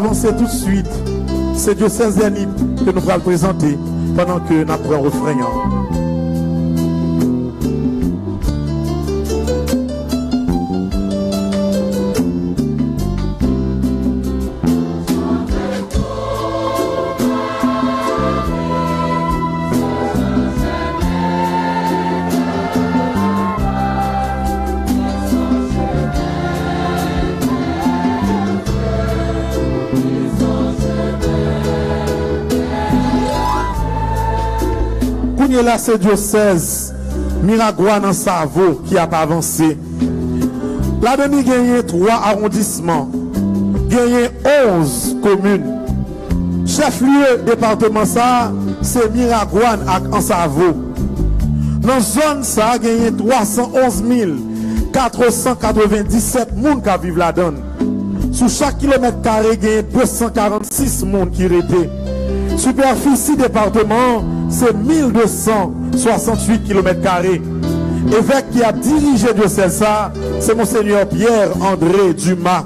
avancer tout de suite. C'est diocèse d'Anip que nous allons présenter pendant que nous apprenons refrain. Kounye la se diocèse Miragwa nan Savo qui a pas avancé. La demi gagné 3 arrondissements, gagné 11 communes. Chef-lieu département ça, c'est Miragouane avec Ansavo. Dans zone ça, gagné 311 497 moun qui vivent là-dedans. Sous chaque kilomètre carré, gagné 246 moun qui étaient. Superficie département, c'est 1268 km. Évêque qui a dirigé de ça, c'est Monseigneur Pierre-André Dumas.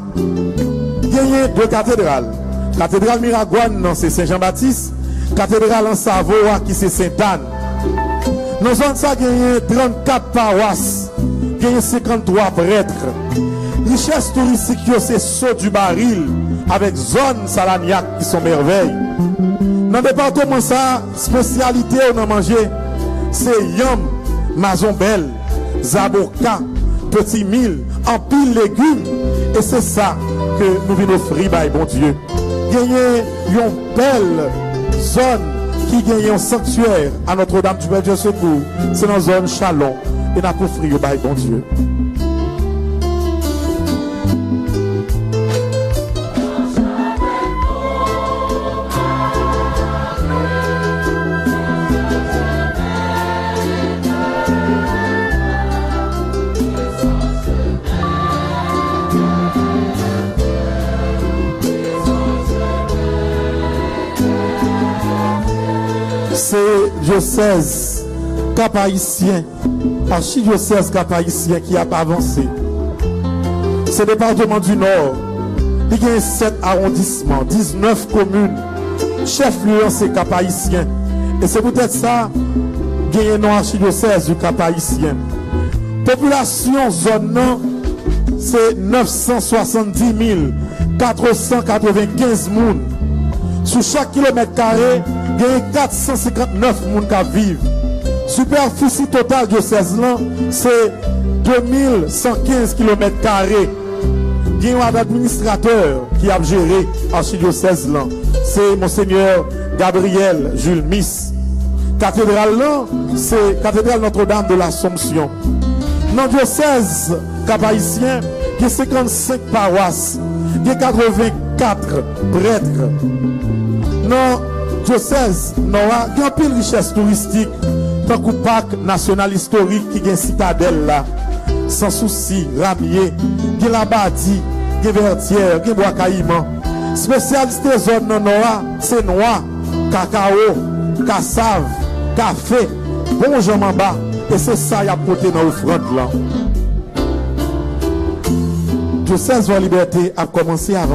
Gagné deux cathédrales. Cathédrale Miragouane, c'est Saint-Jean-Baptiste. Cathédrale en Savoie, qui c'est Sainte-Anne. Nous avons ça gagné 34 paroisses. Gagné 53 prêtres. Richesse touristique, c'est saut du baril avec zone salaniaque qui sont merveilles. Dans le département, ça, spécialité on a mangé, c'est yam, mazon zaboka, petit mille, en pile légumes. Et c'est ça que nous venons offrir, by bon Dieu. Gagner une belle zone qui gagne un sanctuaire à Notre-Dame du Bel Secours. C'est dans la zone Chalon. Et nous avons offert, by bon Dieu. C'est diocèse cap archidiocèse cap haïtien qui a avancé. C'est le département du Nord. Il y a 7 arrondissements, 19 communes. Chef-lieu, c'est cap haïtien. Et c'est peut-être ça, il y a un archidiocèse du cap. Population zone c'est 970 495 moun. Sous chaque kilomètre carré, a 459 personnes qui vivent. Superficie totale de 16 ans, c'est 2115 km. Il y a un administrateur qui a géré l'archidiocèse là. C'est Monseigneur Gabriel Jules Miss. Cathédrale là, c'est cathédrale Notre-Dame de l'Assomption. Dans le diocèse y a 55 paroisses, il y a 84 prêtres. Diocèse, il y a une richesse touristique, tant que parc national historique qui est citadelle là, sans souci, ramier, qui la bâti, qui vertière, qui bois caïman. Spécialité zone non c'est noix, cacao, cassave, café, bon bas. Et c'est ça qu'il y a porté dans l'offrande là. Diocèse de liberté a commencé à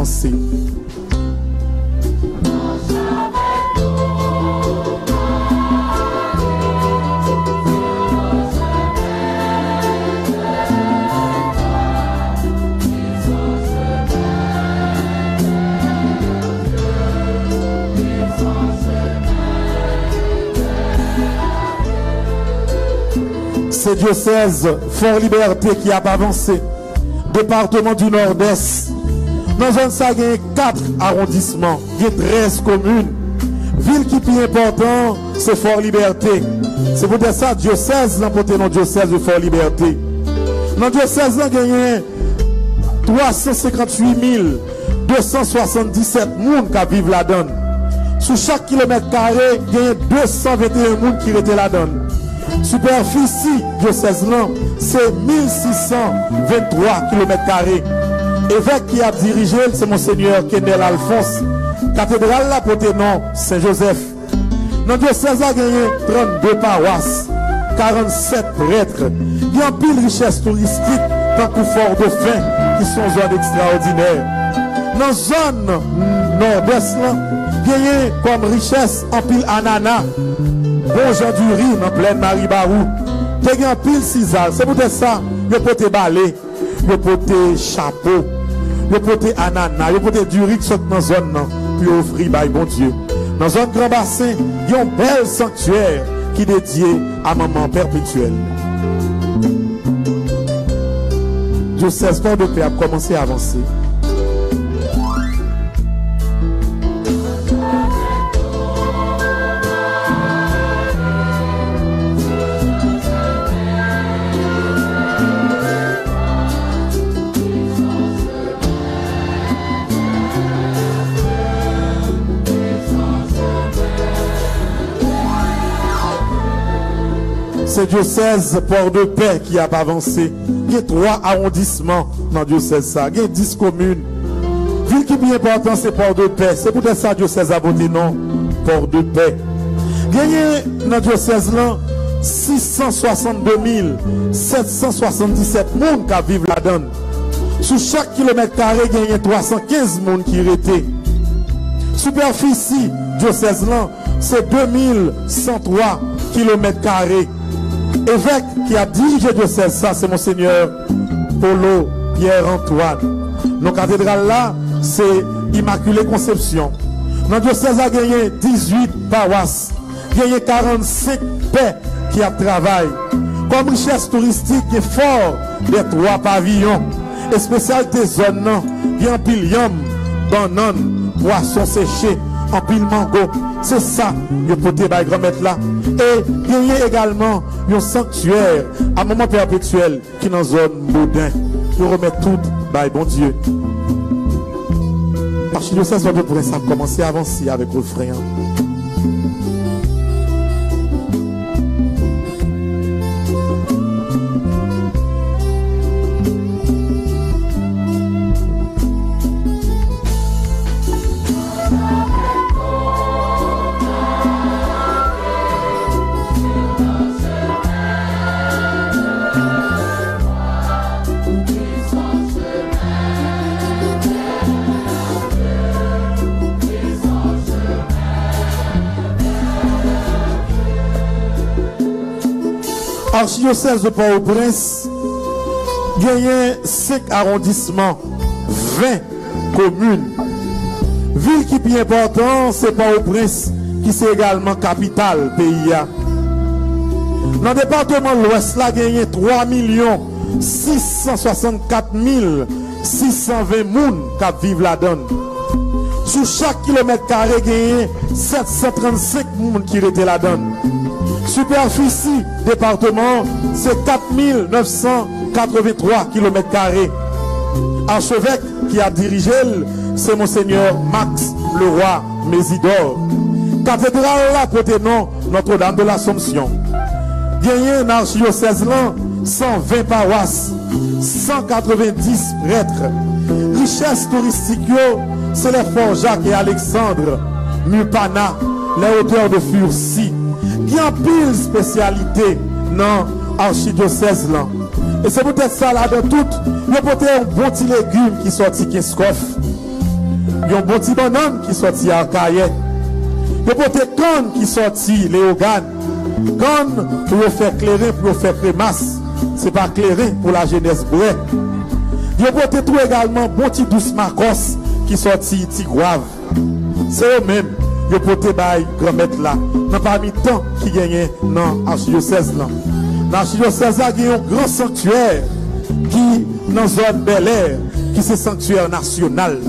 avancer. c'est diocèse Fort Liberté qui a avancé. Département du Nord-Est. Dans un ça, il y a 4 arrondissements, il y a 13 communes. Ville qui est plus important, c'est Fort Liberté. C'est pour dire ça, diocèse, l'emporté dans diocèse de Fort Liberté. Dans diocèse, il y a 358 277 personnes qui vivent là-dedans. Sous chaque kilomètre carré, il y a 221 personnes qui étaient là-dedans. Superficie diocèse c'est 1623 km. Évêque qui a dirigé, c'est Monseigneur Kendel Alphonse. Cathédrale là, portée nom Saint-Joseph. Notre diocèse a gagné 32 paroisses, 47 prêtres. Il y a pile richesse touristique, tant que fort de fin, qui sont zones extraordinaires. Nan zon nord-est lan, genye kom riches an pil anana, bon jan du ri nan plen maribarou, te gen pil sizal, se boute sa, yo pote bale, yo pote chapo, yo pote anana, yo pote du ri ki sot nan zon nan, pi ofri bay bon Diyo. Nan zon gran basen, yon bel sanktuer ki dedye a maman perpetuel. Diyo se sport de pe ap komanse avanse. C'est diocèse Port de Paix qui a avancé. Il y a trois arrondissements dans le diocèse ça. Il y a dix communes. Ville qui est bien important, c'est Port de Paix. C'est peut-être ça diocèse a voté non. Port de Paix. Il y a dans le diocèse là 662 777 personnes qui vivent là-dedans. Sous chaque kilomètre carré, il y a 315 personnes qui étaient. Superficie diocèse là, c'est 2103 kilomètres carrés. Évêque qui a dirigé diocèse, ça c'est Monseigneur Polo Pierre-Antoine. Nos cathédrales là, c'est Immaculée Conception. Notre diocèse a gagné 18 paroisses, gagné 45 paix qui a travaillé. Comme richesse touristique est fort des trois pavillons. Et spécialité zone, un pilium, banane, poisson séché, en pile mango. C'est ça, le poté par grand-mère là. Et il y a également un sanctuaire à moment perpétuel qui est dans zone Baudin. Pour remettre tout, by bon Dieu. Archidiocèse de Prince a commencé à avancer avec le frère. Archidiocèse de Port-au-Prince, gagné 5 arrondissements, 20 communes. Ville qui est plus important, c'est Port-au-Prince, qui c'est également capitale pays. Dans le département de l'Ouest, là, gagné 3 664 620 moun qui vivent là-dedans. Sous chaque kilomètre carré, gagné 735 moun qui étaient là-dedans. Superficie département, c'est 4983 km. Archevêque qui a dirigé, c'est Monseigneur Max Leroy Mésidor. Cathédrale là, côté nom Notre-Dame de l'Assomption. Gagné un archidiocèse 120 paroisses, 190 prêtres. Richesse touristique, c'est les forts Jacques et Alexandre, Mupana, les hauteurs de Fursi qui a pile spécialité dans l'archidiocèse. Et c'est peut-être ça là de tout. Il y a un bon petit légume qui sorti Kinskoff. Il y a un bon petit banane qui sorti Arcaillet. Il y a peut-être canne qui sorti Léogane. Canne pour faire clairer, pour faire crémasse. C'est pas clairer pour la jeunesse. Il y a peut-être également bon petit douce Marcos qui sorti Tigouave. C'est eux-mêmes pote bay grand là dans parmi tant qui gagne dans l'archidiocèse là dans l'archidiocèse là a un grand sanctuaire qui dans zone Bel Air qui c'est sanctuaire national.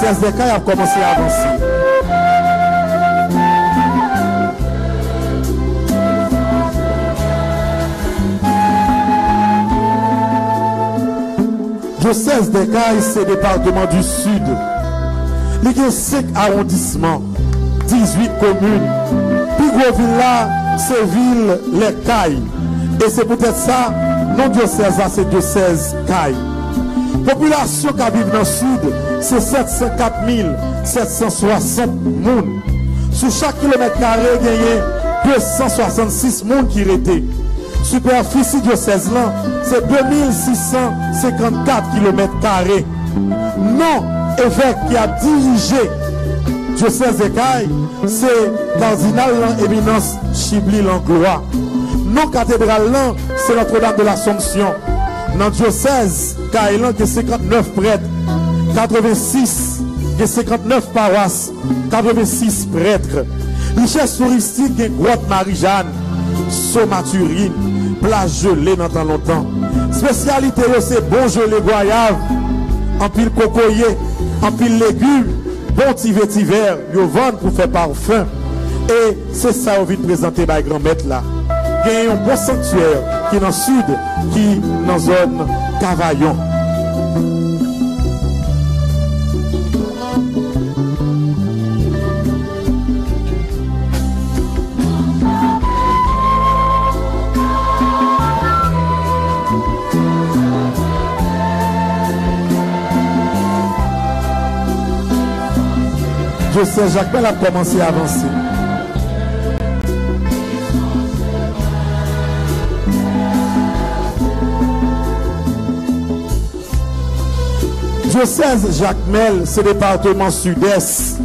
Diocèse des a commencé à avancer. Diocèse des Cailles, c'est le département du Sud. Il y a 5 arrondissements, 18 communes. Puis gros c'est ville les Cailles. Et c'est peut-être ça, non diocèse c'est diocèse Caille. Population qui vit dans le sud, c'est 704 760 moun. Sur chaque kilomètre carré, il y a 266 moun qui étaient. Superficie diocèse là, c'est 2654 km carrés. Non, évêque qui a dirigé diocèse de Caille, c'est cardinal éminence Chibli Langlois. Non cathédrale là, c'est Notre-Dame de l'Assomption. Dans diocèse, Caille a 59 prêtres, 86, 59 paroisses, 86 prêtres. Richesse touristique, grotte Marie-Jeanne, Somaturine, plage gelée dans tant longtemps. Spécialité, c'est bon gelé goyave, en pile cocoyer, en pile légumes, bon petit vétiver, yo vendre pour faire parfum. Et c'est ça qu'on vient présenter par grand-maître là. Il y a un bon sanctuaire qui est dans le sud, qui est dans la zone Cavaillon. Je sais, Jacques a commencé à avancer. Diocèse Jacques Mel, le département sud-est.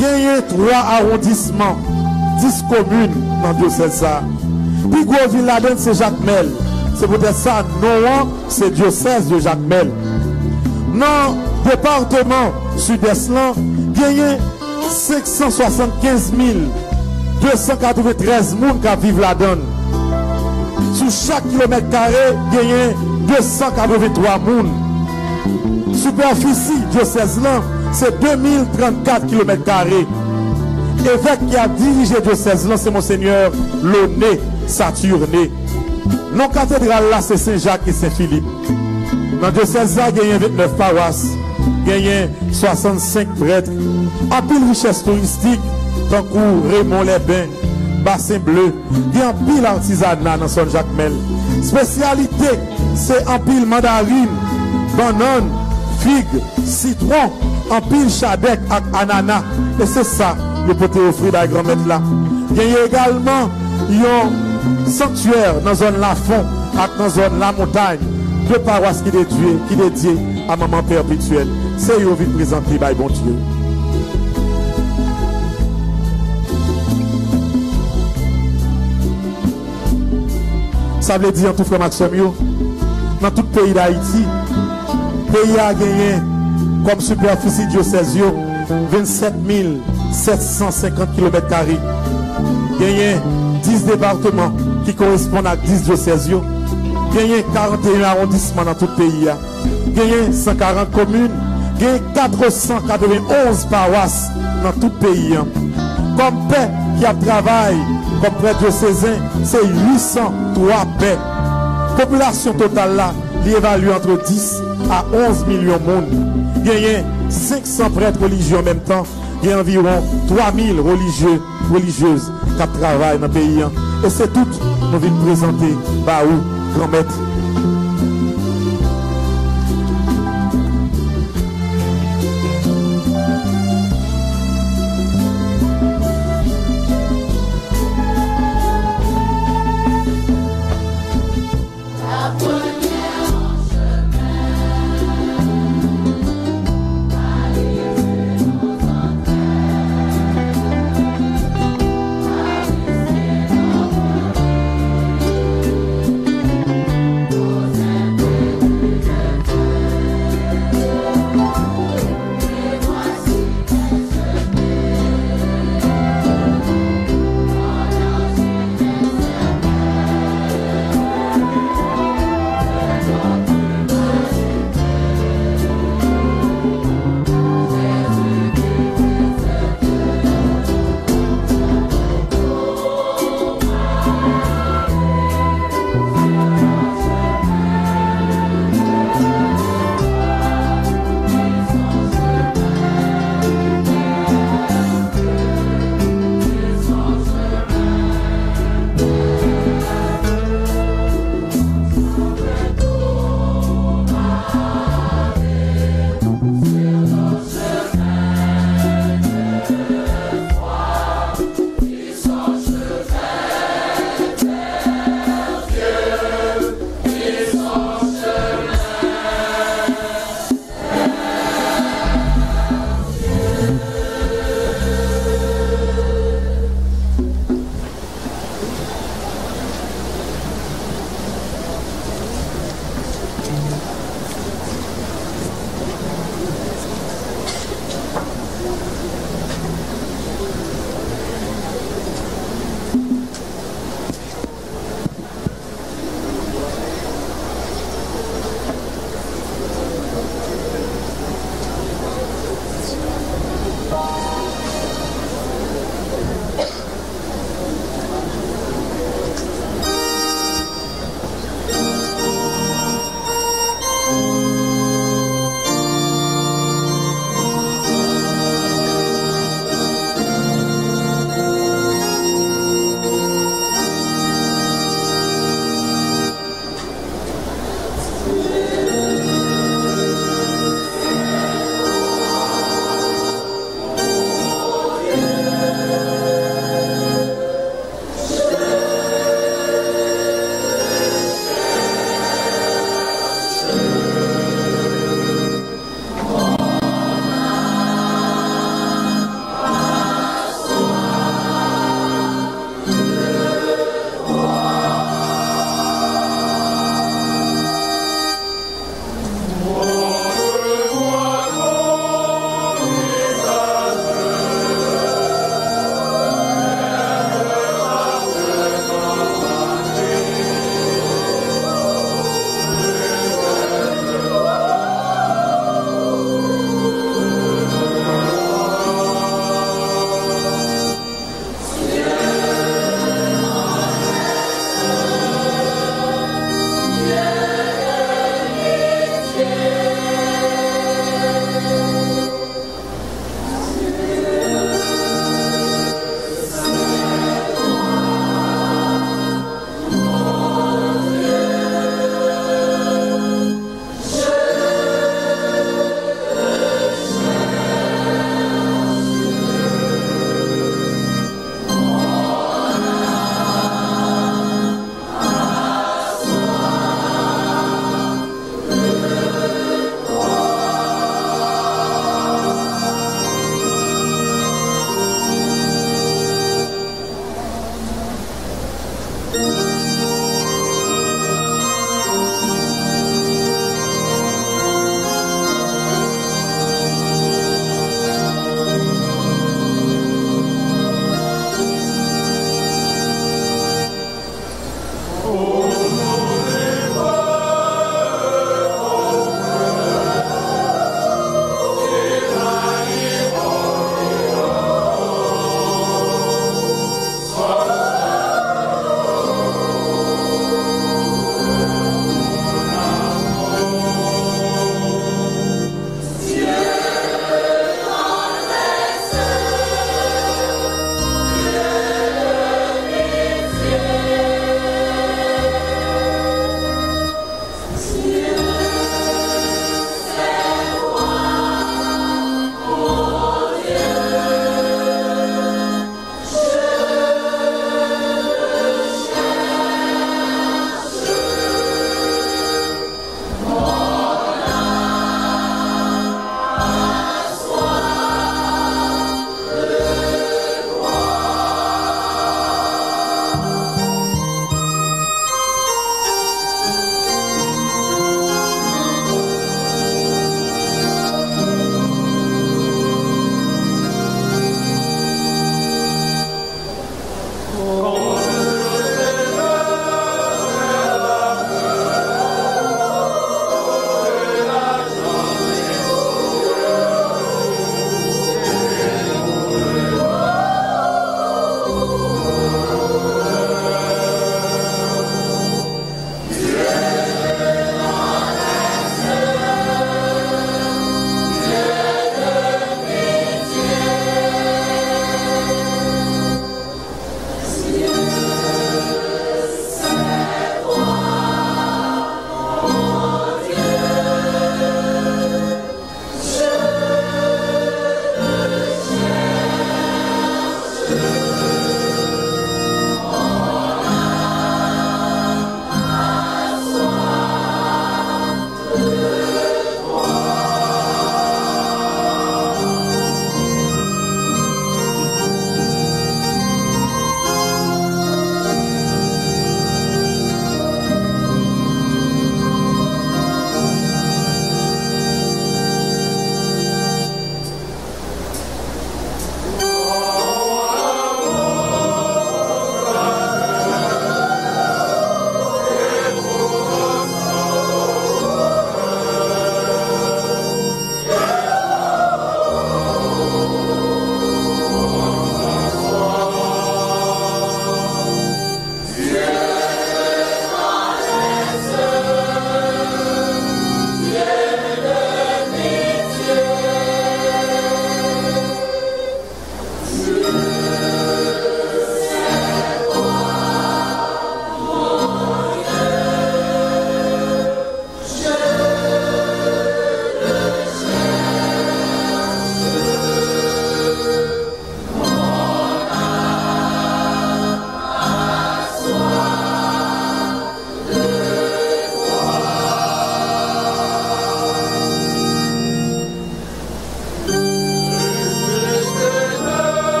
Gagné trois arrondissements, dix communes dans diocèse. Puis gros c'est Jacques Mel. C'est peut-être ça, non, c'est diocèse de Jacques Mel. Non, département sud-est là, gagné 575 293 personnes qui vivent là-dedans. Sur chaque kilomètre carré, gagné 283 personnes. Superficie diocèse là, c'est 2034 km. Évêque qui a dirigé diocèse là, c'est Monseigneur Loné Saturné. Non cathédrale là, c'est Saint-Jacques et Saint-Philippe. Dans diocèse là, il y a 29 paroisses, genyen 65 pretre, apil richesse touristik, tankou Raymond Leben, Basin Bleu, gen apil artizanat nan son Jacmel. Spesyalite, se apil mandarin, banan, fig, citron, apil chadek ak anana. E se sa, yo pote ofri da gran met la. Genyen egalman, yon sanktuer nan zon la fon ak nan zon la montagne. Deux paroisses qui dédiées, qui dédiées à maman perpétuelle. C'est eux qui présenter par bon Dieu. Ça veut dire en tout frère Maxime, dans tout le pays d'Haïti, pays a gagné comme superficie diocèse 27 750 km. Gagné 10 départements qui correspondent à 10 diocèses. Gagné 41 arrondissements dans tout le pays. Gagné 140 communes. Gagné 491 paroisses dans tout le pays. Comme paix qui a travaillé comme prêtre diocésain, c'est 803 paix. Population totale là, l'évalue entre 10 à 11 millions de monde. A 500 prêtres religieux en même temps. Il environ 3000 religieux, religieuses qui travaillent dans le pays. Et c'est tout nous venons présenter par où, grand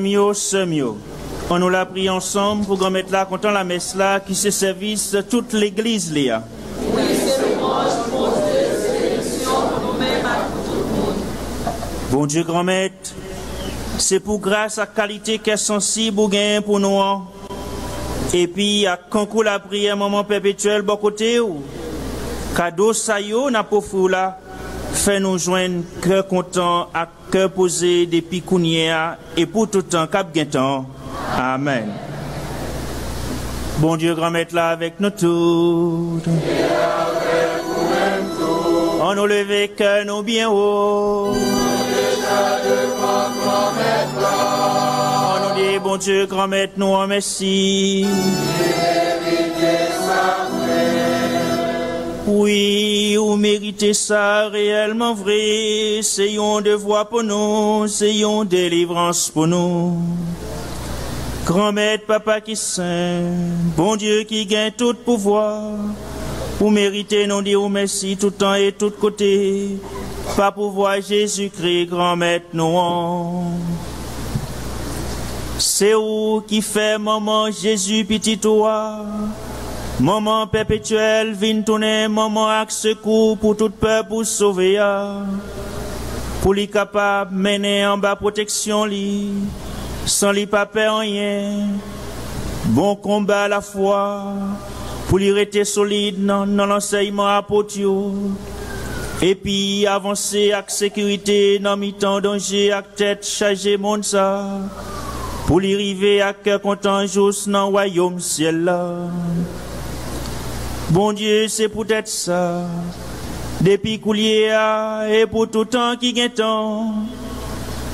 maître. Frère semio. On nous l'a pris ensemble pour qu'on mette là, content la messe là, qui se service toute l'église là. Bon Dieu, grand maître, c'est pour grâce à qualité qu'est sensible ou gain pour nous. Hein. Et puis, à concours la prière, moment perpétuel, bon côté, cadeau ça y n'a pas fou là, Fais-nous joindre cœur content à cœur posé depuis Kounia et pour tout temps cap temps. Amen. Bon Dieu, grand maître là avec nous tous. On nous lever que nous bien haut. On nous dit, bon Dieu, grand maître, nous en Oui, vous méritez ça réellement vrai. C'est de devoir pour nous, c'est une délivrance pour nous. Grand maître, papa qui saint, bon Dieu qui gagne tout pouvoir. Vous méritez nous dire merci tout temps et tout côté. Pas pouvoir Jésus-Christ, grand maître, nous. C'est où qui fait maman Jésus petit toi. Moment perpétuel, vin tourner, moment avec secours pour tout peuple pour sauver. Pour lui capable mener en bas protection sans lui pas rien. Bon combat à la fois, pour lui rester solide dans, l'enseignement apôtre. Et puis avancer avec sécurité dans mi-temps danger avec tête chargée monde ça. Pour lui arriver à cœur content juste dans le royaume ciel là. Bon Dieu, c'est peut-être ça. Depuis coulier et pour tout temps qui gagne temps.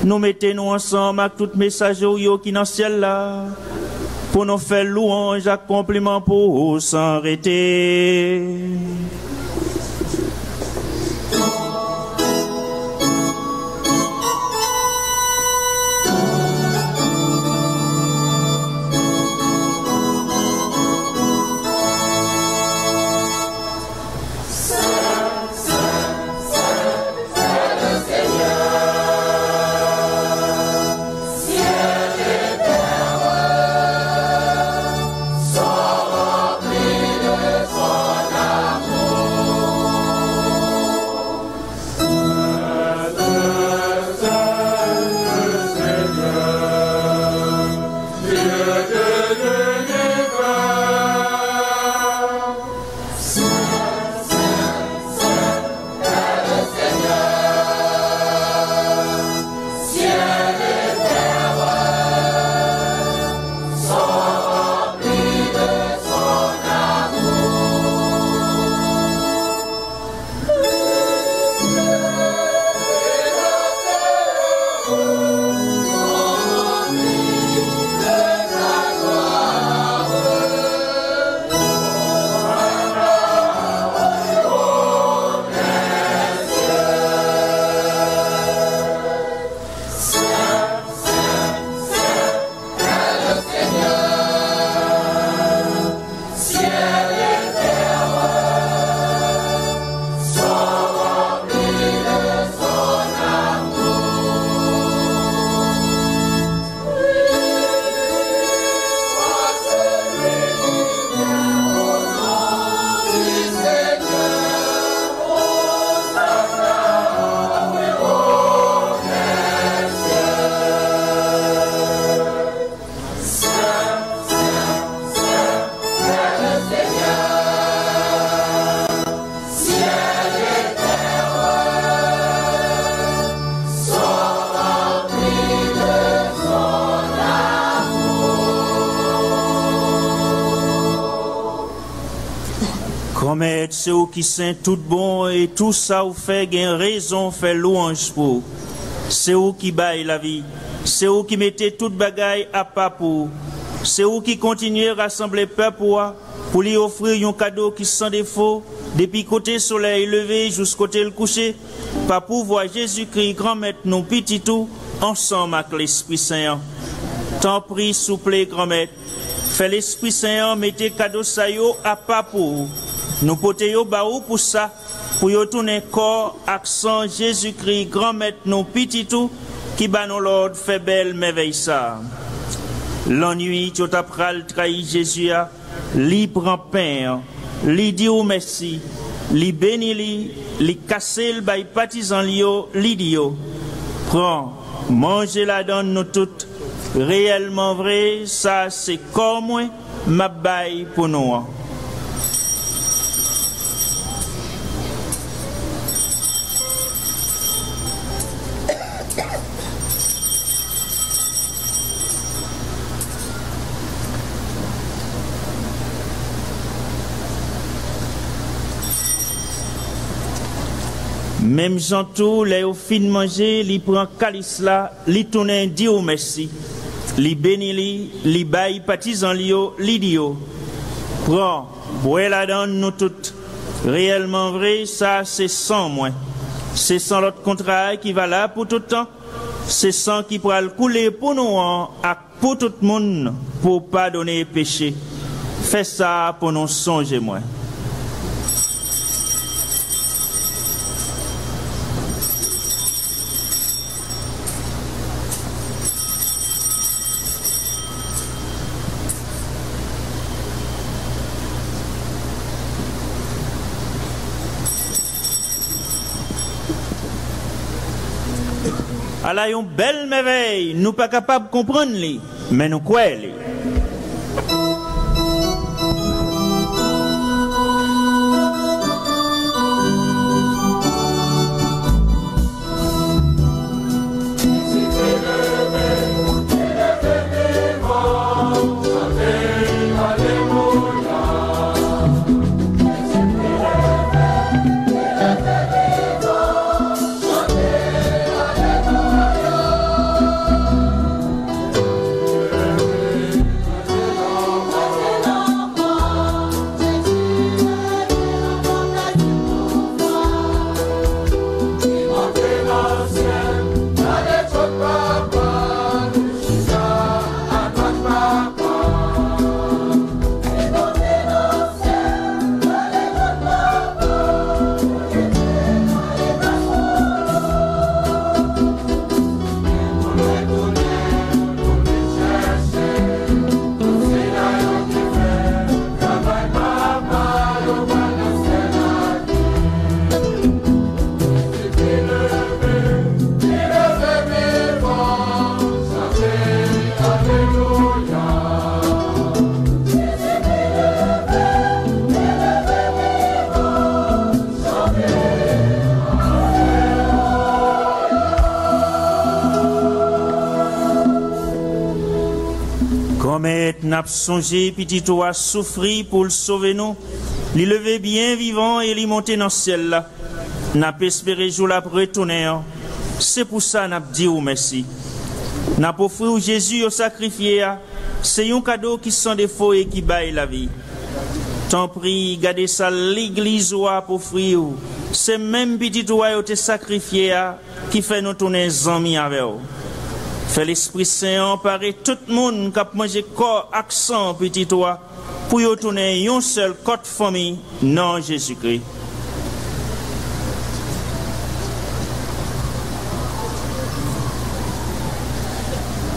Nous mettons ensemble avec tout message qui dans le ciel là. Pour nous faire louange à compliment pour s'arrêter. Qui sont tout bon et tout ça vous fait raison, fait louange pour. C'est où qui baille la vie. C'est où qui mettez toute bagaille à pas pour. C'est où qui continue à rassembler peuple pour lui offrir un cadeau qui sans défaut depuis côté soleil levé jusqu'au côté le coucher. Pour voir Jésus-Christ grand maître nous petit tout ensemble avec l'Esprit Saint. Tant prie, souple, grand maître. Fait l'Esprit Saint, mettez cadeau ça à pas pour. Nous pouvons baou pour ça, pour y tourner corps, accent Jésus-Christ, grand maître, nous petit tout, qui bat nous l'ordre, fait belle merveille ça. L'ennui, tu as trahi Jésus, li prend pain, li dit ou merci, li béni li, li casse le bail partisan lio, li dit Prends, mangez la donne nous toutes, réellement vrai, ça c'est comme moi, ma baille pour nous. Même Jean-Tout, les au fin de manger, li prend calice là, li tourne merci. Li béni li, li baille partisan li yo, li dit. Prends, bois la donne nous toutes. Réellement vrai, ça c'est sans moi. C'est sans l'autre contrat qui va là pour tout le temps. C'est sans qui pourra le couler pour nous, hein, à pour tout le monde, pour pardonner péché. Fais ça pour nous songer moi. Alors, une belle merveille, nous pas capables de comprendre mais nous croyons songé petit toi souffrir pour le sauver nous, lui lever bien vivant et lui monter dans le ciel. N'a pas espéré jour la retourner. hein. C'est pour ça n'a dit ou merci. N'a pas Jésus au sacrifié. hein. C'est un cadeau qui sans défaut et qui baille la vie. T'en prie, gardez ça l'église ou pour offrir. C'est même petit toi qui te sacrifié hein, qui fait nous tourner amis avec vous. Fais l'Esprit Saint emparer tout le monde qui a mangé corps, accent, petit toi, pour y tourner une seule côte famille, non Jésus-Christ.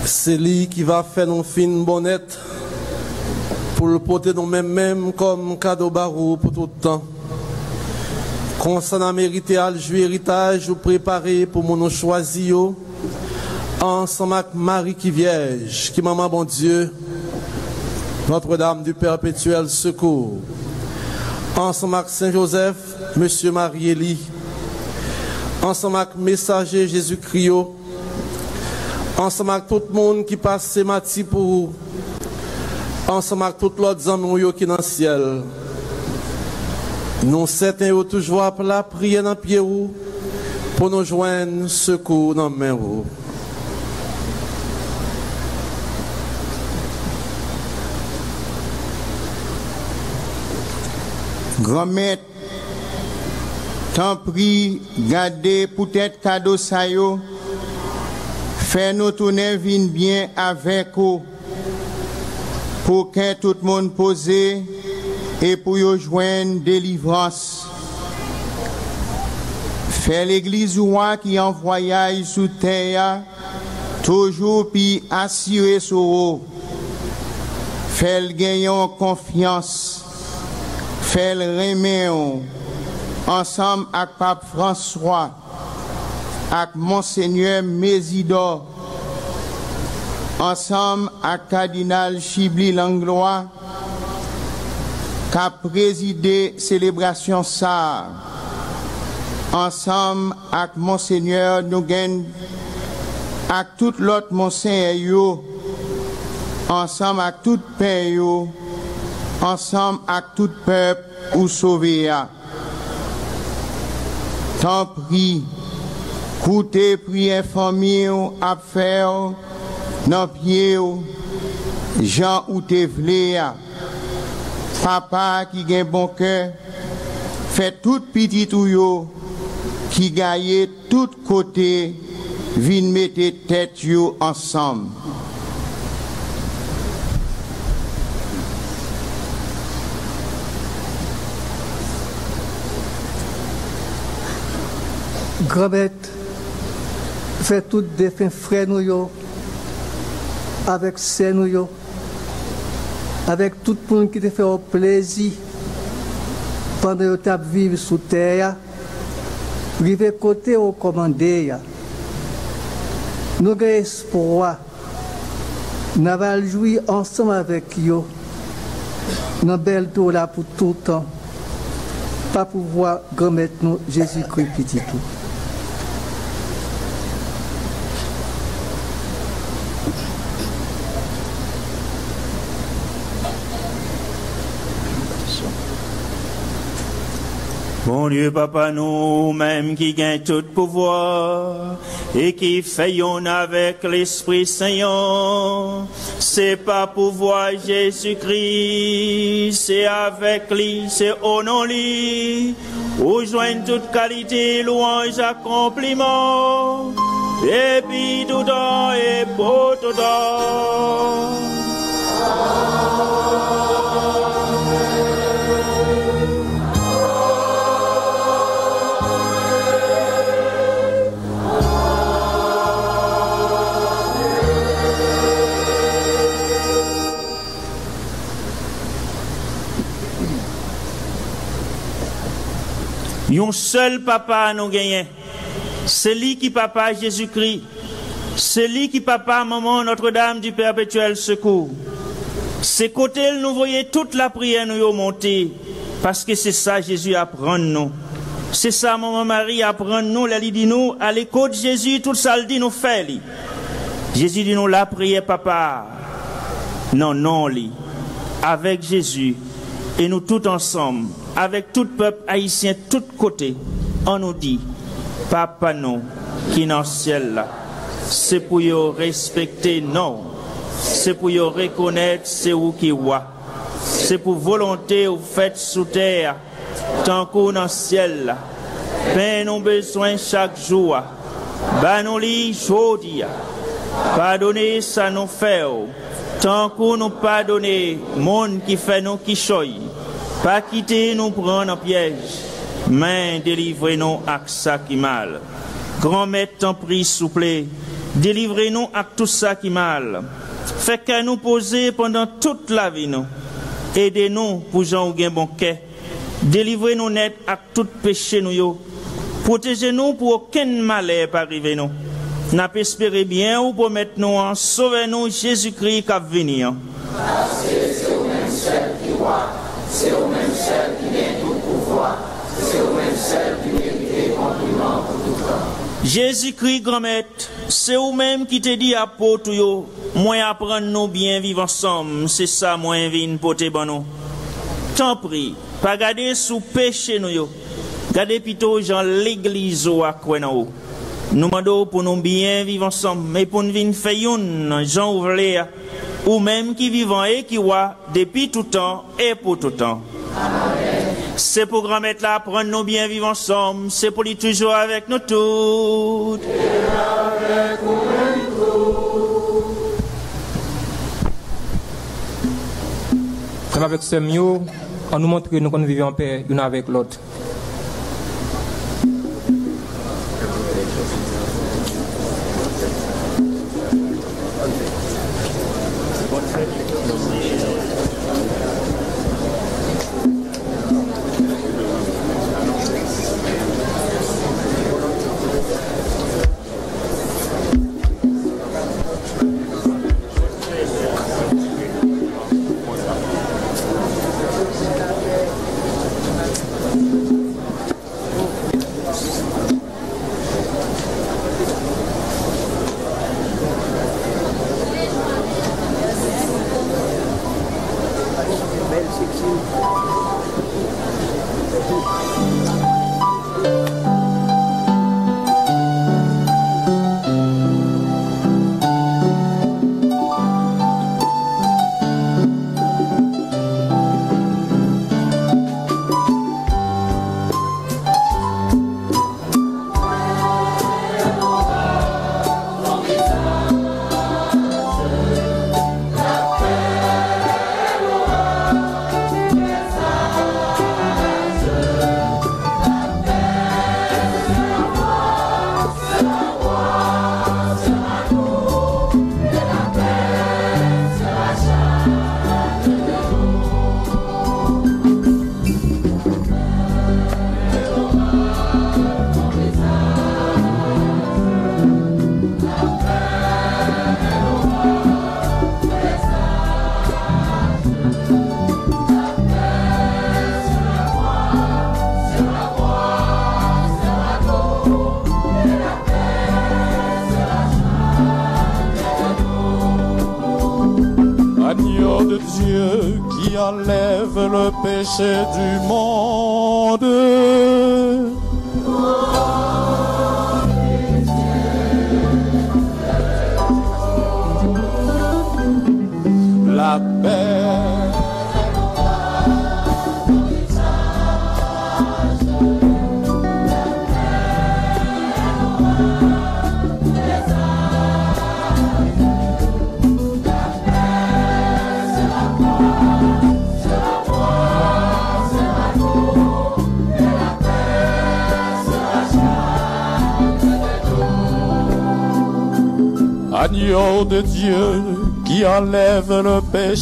C'est lui qui va faire nos fines bonnettes pour le porter même comme cadeau barou pour tout le temps. Qu'on s'en a mérité à le héritage ou préparé pour mon choisi yo. Ensemble avec Marie qui vierge, qui maman bon Dieu, Notre-Dame du perpétuel secours. Ensemble avec Saint-Joseph, Monsieur Marie-Élie. Ensemble avec Messager Jésus-Christ. Ensemble avec tout le monde qui passe ces matins pour vous. Ensemble avec tout l'autre amis qui dans le ciel. Nous certains toujours appelés la prière dans pied ou pour nous joindre secours dans main ou. Grand-mère, t'en prie, gardez peut-être cadeau ça. Fais nous tourner vin bien avec vous. Pour que tout le monde pose et pour y joindre délivrance. Fais l'église roi qui en voyage sous terre, toujours puis assurer sur eux. Fais le confiance. Fais le reméo ensemble avec Pape François, avec Monseigneur Mésidor, ensemble avec Cardinal Chibli Langlois, qui a présidé célébration ça, ensemble avec Monseigneur Nougen, avec tout l'autre Monseigneur, ensemble avec tout père, ansam ak tout pep ou sove ya. Tan pri, koute pri enfami ou ap fe ou, nan pie ou, jan ou te vle ya. Papa ki gen bon ke, fe tout pitit ou yo, ki gaye tout kote, vin mette tet yo ansam. Grabette fait tout défunt frères nous avec ses nous avec tout le monde qui te fait plaisir pendant que tu vivre sous terre, vivre côté au commandé. Nous avons espoir. Nous allons jouer ensemble avec eux. Nous belle tour là pour tout le temps. Pas pouvoir remettre nous Jésus-Christ petit tout. Mon Dieu, Papa, nous-mêmes qui gagnons tout pouvoir et qui faisons avec l'Esprit Saint, c'est pas pouvoir Jésus-Christ, c'est avec lui, c'est au nom lui, où joignent toute qualité, louange, accomplissement, et puis tout temps et pour tout temps. Un seul papa nous gagne. C'est lui qui papa Jésus-Christ. C'est lui qui papa maman Notre-Dame du perpétuel secours. C'est côté nous voyons toute la prière nous monter. Parce que c'est ça Jésus apprend nous. C'est ça maman Marie apprend nous. Elle dit nous, à l'écoute Jésus, tout ça le dit nous fait. Jésus dit nous la prière papa. Non, non, lui. Avec Jésus. Et nous tous ensemble avec tout peuple haïtien, tout côté, on nous dit, Papa non, qui dans le ciel là, c'est pour respecter non, c'est pour reconnaître c'est où qui voit, c'est pour volonté ou fait sous terre, tant qu'on dans le ciel là, ben nous besoin chaque jour, ben nous lit jodi, pardonnez ça nous fait, tant qu'on nous pardonne, monde qui fait nous qui choye, pas quitter nous prendre en piège, mais délivrez-nous à ça qui mal. Grand maître, en prie, souple, délivrez-nous à tout ça qui mal. Fait qu'à nous poser pendant toute la vie, nous. Aidez-nous pour Jean ou bon quai. Délivrez-nous net à tout péché, nous, Protégez-nous pour aucun malheur pas arriver, nous. N'a bien ou pour mettre nous en sauvez-nous Jésus-Christ qui qui voit c'est au même seul qui vient tout pouvoir, c'est au même seul qui mérite compliment pour tout temps. Jésus-Christ, grand-maître, c'est vous-même qui te dit à pote moi apprendre nous bien vivre ensemble, c'est ça moi vine pour te bon Tant prie, pas garder sous péché nous yo. Gardez plutôt dans l'église ou à quoi nous. Nous demandons pour nous bien vivre ensemble, mais pour nous venir faire une, Jean ouvrir ou même qui vivant et qui voit depuis tout temps et pour tout temps. C'est pour grand mettre là, prendre nous bien vivre ensemble, c'est pour lui toujours avec nous tous. Avec ce mieux, on nous montre que nous, nous vivons en paix l'un avec l'autre. Péché du monde. Le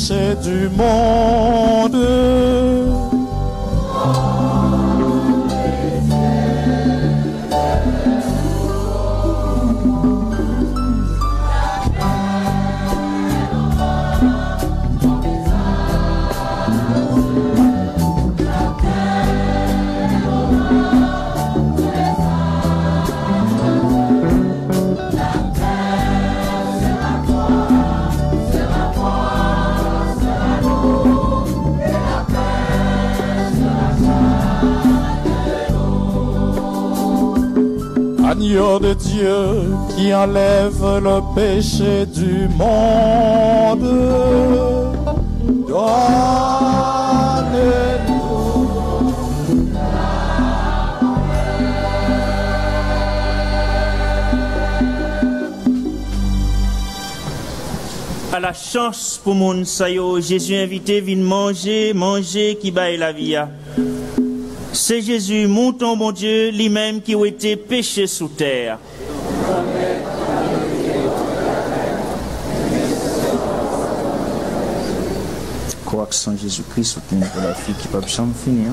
Pour yo, Jésus invité vin manger, manger qui baille la vie. a. C'est Jésus, mon bon Dieu, lui-même qui a été péché sous terre. Croix que sans Jésus-Christ, soutenir la fille qui peut jamais finir.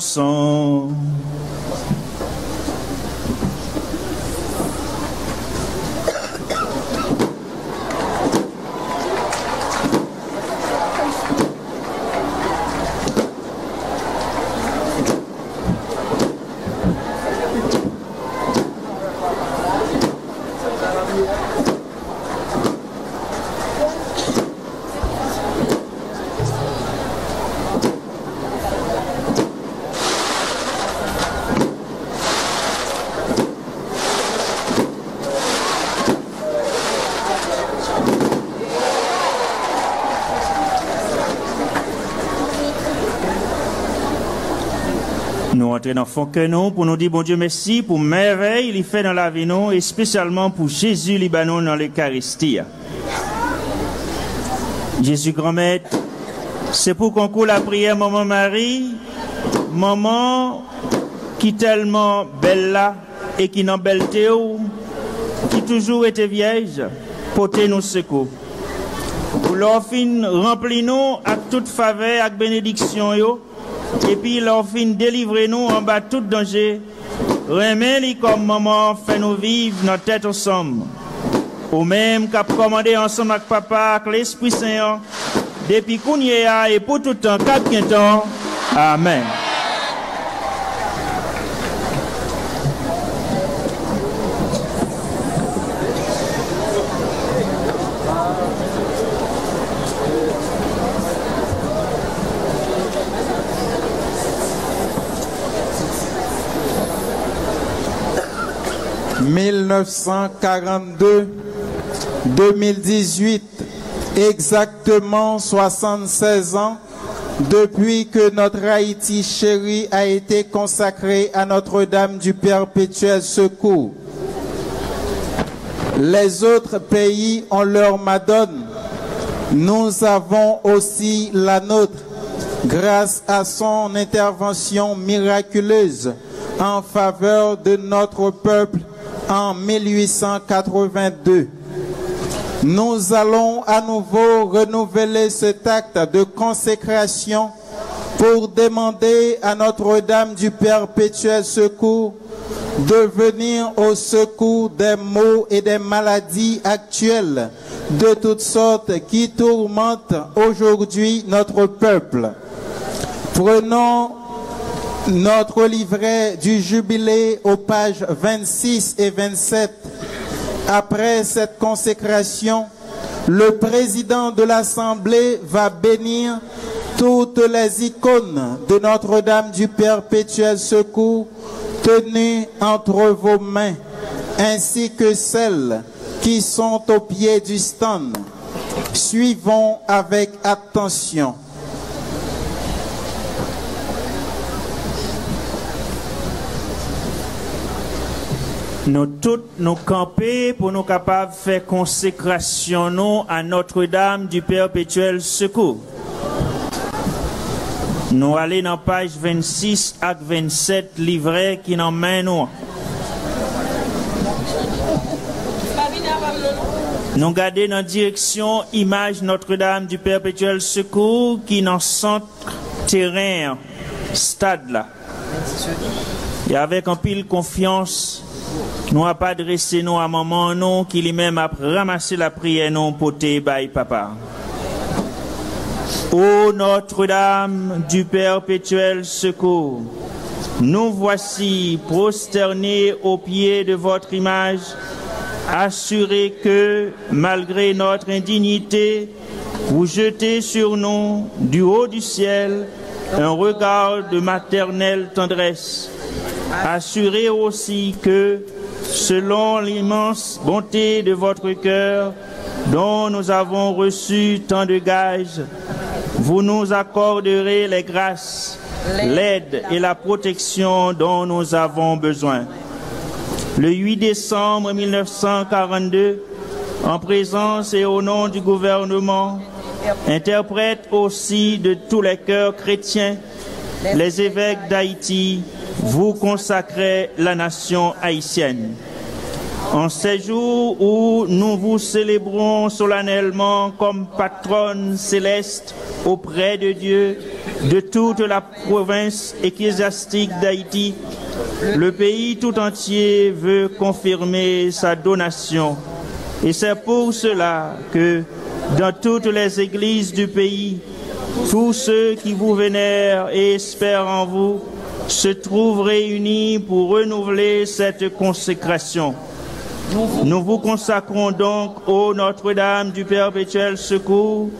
La prier ensemble. Entrons dans le que nous pour nous dire, bon Dieu, merci pour merveille il fait dans la vie, nous, et spécialement pour Jésus Libanon dans l'Eucharistie. Jésus grand maître, c'est pour qu'on coule la prière, maman Marie, maman qui tellement belle et qui n'en belle théo, qui toujours était vierge, porter nous secours. Pour leur fin remplir nous avec toute faveur, avec bénédiction, yo, et puis leur fin délivrer nous en bas tout danger. Remets-les comme maman, fait nous vivre notre tête ensemble. Ou même qu'a commandé ensemble avec papa, avec l'Esprit Saint, depuis qu'on y est et pour tout temps, quatre temps. Amen. « 1942, 2018, exactement 76 ans depuis que notre Haïti chéri a été consacré à Notre-Dame du Perpétuel Secours. Les autres pays ont leur Madone. Nous avons aussi la nôtre grâce à son intervention miraculeuse en faveur de notre peuple en 1882. Nous allons à nouveau renouveler cet acte de consécration pour demander à Notre-Dame du Perpétuel Secours de venir au secours des maux et des maladies actuelles de toutes sortes qui tourmentent aujourd'hui notre peuple. Prenons notre livret du jubilé aux pages 26 et 27. Après cette consécration, le président de l'Assemblée va bénir toutes les icônes de Notre-Dame du Perpétuel Secours tenues entre vos mains, ainsi que celles qui sont au pied du stand. Suivons avec attention. Nous tous nous camper pour nous capables de faire consécration nous à Notre-Dame du Perpétuel Secours. Nous allons dans page 26 à 27 livrets qui nous mènent nous. Nous gardons dans direction image Notre-Dame du Perpétuel Secours qui dans centre terrain stade là. Et avec un pile confiance nous a pas adressé nous à maman non qui lui-même a ramassé la prière non poté by papa. Ô Notre-Dame du perpétuel secours, nous voici prosternés au pied de votre image, assurés que, malgré notre indignité, vous jetez sur nous, du haut du ciel, un regard de maternelle tendresse. Assurés aussi que, selon l'immense bonté de votre cœur, dont nous avons reçu tant de gages, vous nous accorderez les grâces, l'aide et la protection dont nous avons besoin. Le 8 décembre 1942, en présence et au nom du gouvernement, interprète aussi de tous les cœurs chrétiens, les évêques d'Haïti, vous consacrez la nation haïtienne. En ces jours où nous vous célébrons solennellement comme patronne céleste auprès de Dieu, de toute la province ecclésiastique d'Haïti, le pays tout entier veut confirmer sa donation. Et c'est pour cela que dans toutes les églises du pays, tous ceux qui vous vénèrent et espèrent en vous se trouvent réunis pour renouveler cette consécration. Nous vous consacrons donc, ô Notre-Dame du perpétuel secours,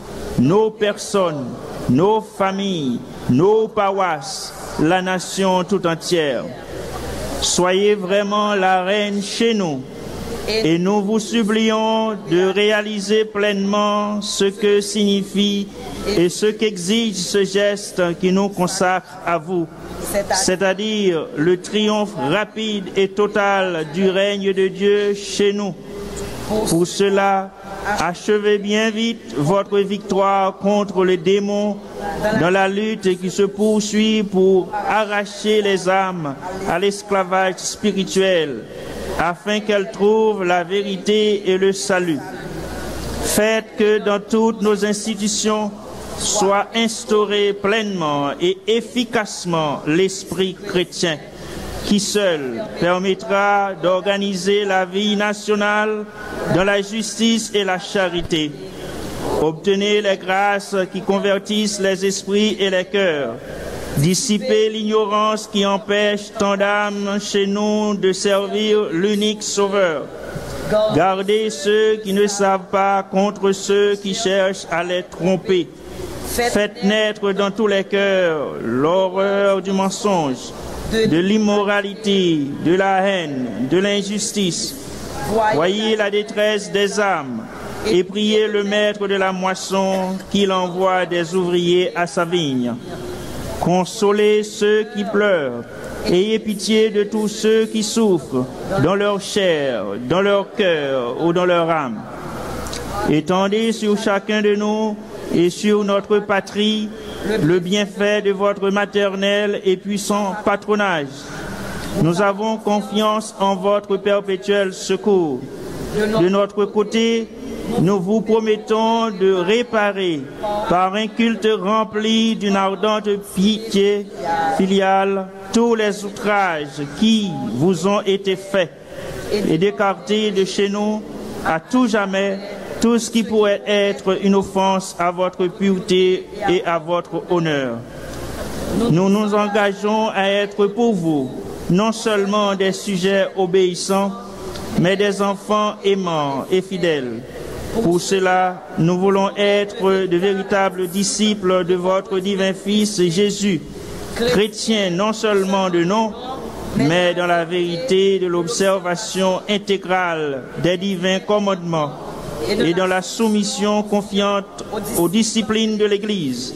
nos personnes, nos familles, nos paroisses, la nation tout entière. Soyez vraiment la reine chez nous et nous vous supplions de réaliser pleinement ce que signifie et ce qu'exige ce geste qui nous consacre à vous, c'est-à-dire le triomphe rapide et total du règne de Dieu chez nous. Pour cela, achevez bien vite votre victoire contre le démon dans la lutte qui se poursuit pour arracher les âmes à l'esclavage spirituel afin qu'elles trouvent la vérité et le salut. Faites que dans toutes nos institutions soit instauré pleinement et efficacement l'esprit chrétien qui seul permettra d'organiser la vie nationale dans la justice et la charité. Obtenez les grâces qui convertissent les esprits et les cœurs. Dissipez l'ignorance qui empêche tant d'âmes chez nous de servir l'unique Sauveur. Gardez ceux qui ne savent pas contre ceux qui cherchent à les tromper. Faites naître dans tous les cœurs l'horreur du mensonge, de l'immoralité, de la haine, de l'injustice. Voyez la détresse des âmes et priez le maître de la moisson qu'il envoie des ouvriers à sa vigne. Consolez ceux qui pleurent. Ayez pitié de tous ceux qui souffrent dans leur chair, dans leur cœur ou dans leur âme. Étendez sur chacun de nous et sur notre patrie le bienfait de votre maternel et puissant patronage. Nous avons confiance en votre perpétuel secours. De notre côté, nous vous promettons de réparer par un culte rempli d'une ardente pitié filiale tous les outrages qui vous ont été faits et d'écarter de chez nous à tout jamais tout ce qui pourrait être une offense à votre pureté et à votre honneur. Nous nous engageons à être pour vous non seulement des sujets obéissants, mais des enfants aimants et fidèles. Pour cela, nous voulons être de véritables disciples de votre divin Fils Jésus, chrétiens non seulement de nom, mais dans la vérité de l'observation intégrale des divins commandements et dans la soumission confiante aux disciplines de l'Église.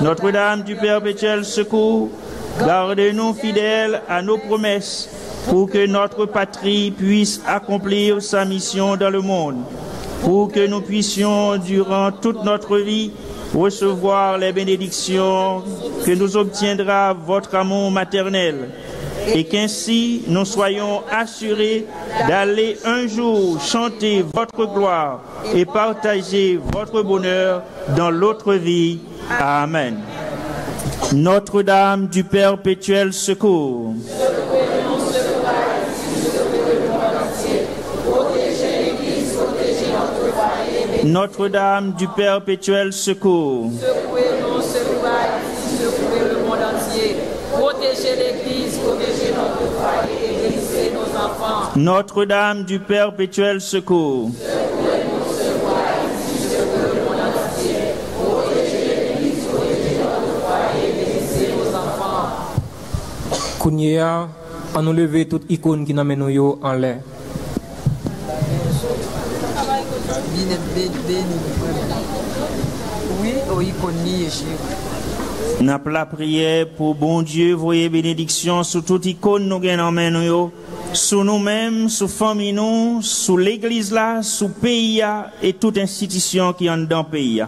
Notre-Dame du perpétuel secours, gardez-nous fidèles à nos promesses pour que notre patrie puisse accomplir sa mission dans le monde, pour que nous puissions, durant toute notre vie, recevoir les bénédictions que nous obtiendra votre amour maternel et qu'ainsi nous soyons assurés d'aller un jour chanter votre gloire et partager votre bonheur dans l'autre vie. Amen. Notre-Dame du perpétuel secours. Notre-Dame du perpétuel secours. Secouez-nous, secouez Haïti, secouez le monde entier. Protégez l'Église, protégez notre foyer et bénissez nos enfants. Notre-Dame du perpétuel secours. Secouez-nous, secouez Haïti, secouez le monde entier. Protégez l'Église, protégez notre foyer et bénissez nos enfants. Kounia, à nous lever toute icône qui n'amène nous yo oui, connu, N'a la prière pour bon Dieu, voyez bénédiction sur toute icône nous gagnons en sur nous-mêmes, sur famille sur l'église là, sur pays et toute institution qui est dans pays.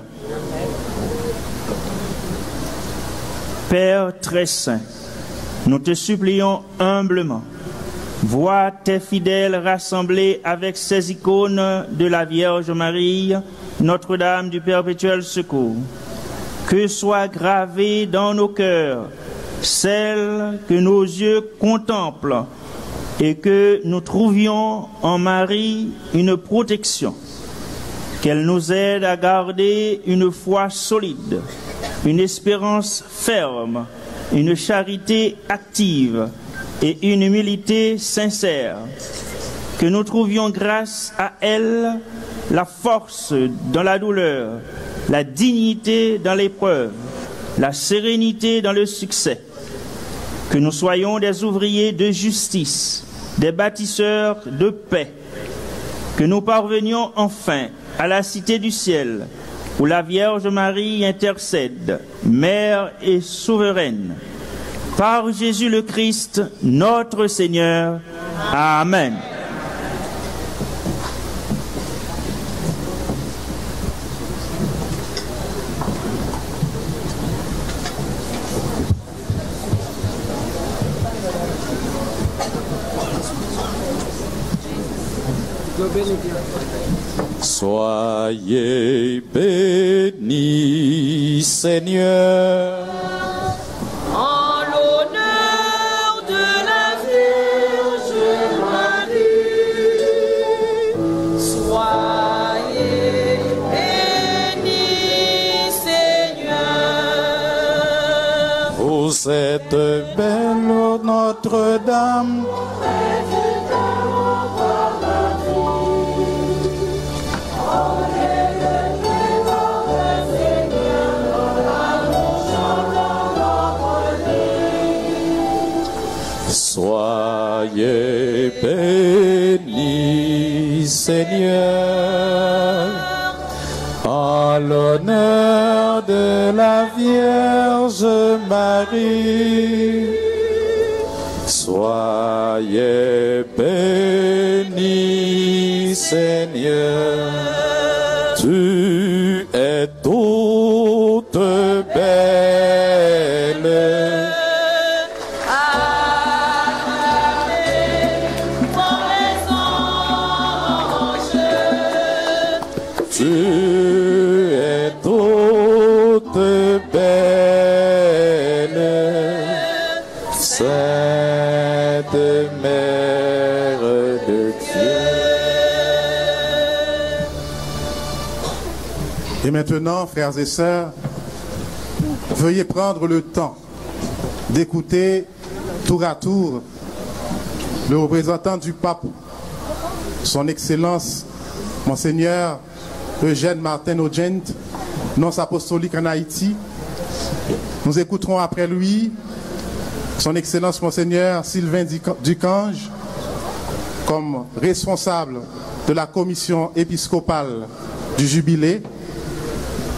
Père très saint, nous te supplions humblement Vois tes fidèles rassemblés avec ces icônes de la Vierge Marie, Notre-Dame du Perpétuel Secours? Que soit gravée dans nos cœurs celle que nos yeux contemplent et que nous trouvions en Marie une protection. Qu'elle nous aide à garder une foi solide, une espérance ferme, une charité active et une humilité sincère. Que nous trouvions grâce à elle la force dans la douleur, la dignité dans l'épreuve, la sérénité dans le succès. Que nous soyons des ouvriers de justice, des bâtisseurs de paix. Que nous parvenions enfin à la cité du ciel, où la Vierge Marie intercède, Mère et souveraine. Par Jésus le Christ, notre Seigneur. Amen. Soyez bénis, Seigneur. Êtes belle, Notre-Dame. Soyez bénis, Seigneur, la Vierge Marie. Soyez bénis, Seigneur, maintenant, frères et sœurs, veuillez prendre le temps d'écouter tour à tour le représentant du pape, son Excellence, Monseigneur Eugène Martin Ogent, nonce apostolique en Haïti. Nous écouterons après lui son Excellence Monseigneur Sylvain Duca- Ducange, comme responsable de la commission épiscopale du Jubilé.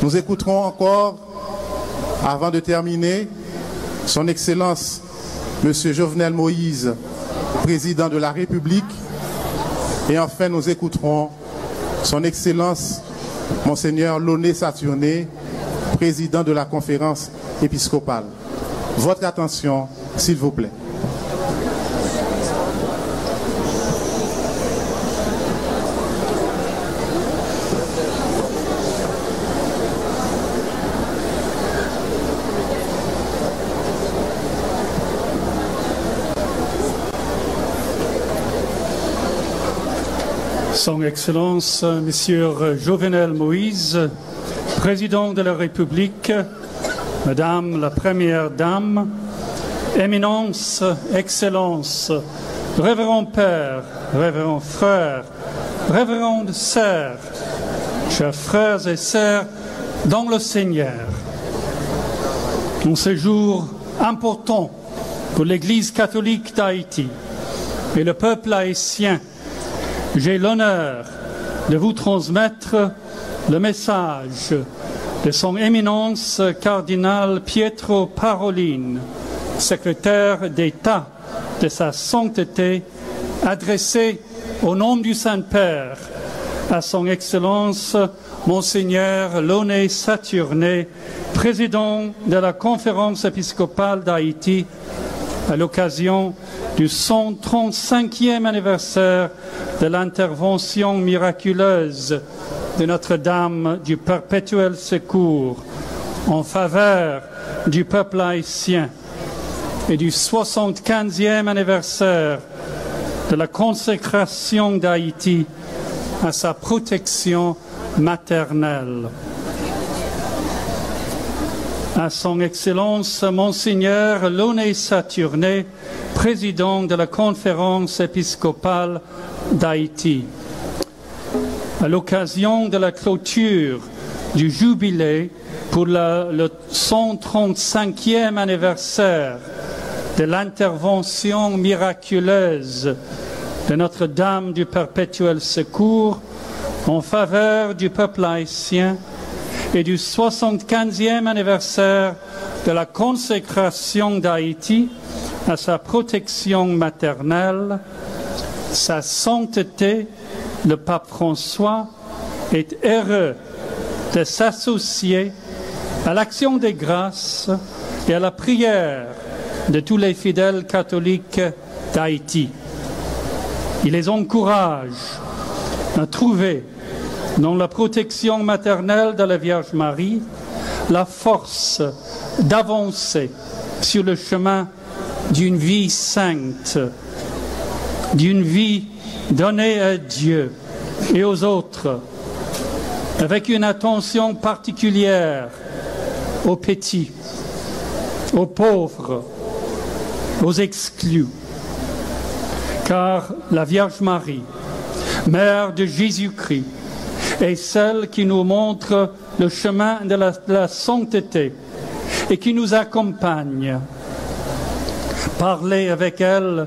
Nous écouterons encore, avant de terminer, son Excellence Monsieur Jovenel Moïse, président de la République. Et enfin, nous écouterons son Excellence Monseigneur Loné Saturné, président de la conférence épiscopale. Votre attention, s'il vous plaît. Excellence, Monsieur Jovenel Moïse, Président de la République, Madame la Première Dame, Éminence, Excellence, Révérend Père, Révérend Frère, Révérende Sœur, chers frères et sœurs dans le Seigneur. En ce jour important pour l'Église catholique d'Haïti et le peuple haïtien, j'ai l'honneur de vous transmettre le message de son éminence cardinal Pietro Parolin, secrétaire d'État de sa sainteté, adressé au nom du Saint-Père à son Excellence Monseigneur Loné Saturné, président de la conférence épiscopale d'Haïti, à l'occasion du 135e anniversaire de l'intervention miraculeuse de Notre-Dame du perpétuel secours en faveur du peuple haïtien et du 75e anniversaire de la consécration d'Haïti à sa protection maternelle. À son Excellence Monseigneur Launay Saturné, président de la conférence épiscopale d'Haïti. À l'occasion de la clôture du jubilé pour le 135e anniversaire de l'intervention miraculeuse de Notre-Dame du Perpétuel Secours en faveur du peuple haïtien et du 75e anniversaire de la consécration d'Haïti à sa protection maternelle, sa sainteté, le pape François, est heureux de s'associer à l'action des grâces et à la prière de tous les fidèles catholiques d'Haïti. Il les encourage à trouver dans la protection maternelle de la Vierge Marie la force d'avancer sur le chemin d'une vie sainte, d'une vie donnée à Dieu et aux autres, avec une attention particulière aux petits, aux pauvres, aux exclus. Car la Vierge Marie, Mère de Jésus-Christ, est celle qui nous montre le chemin de la, de la et qui nous accompagne. Parler avec elle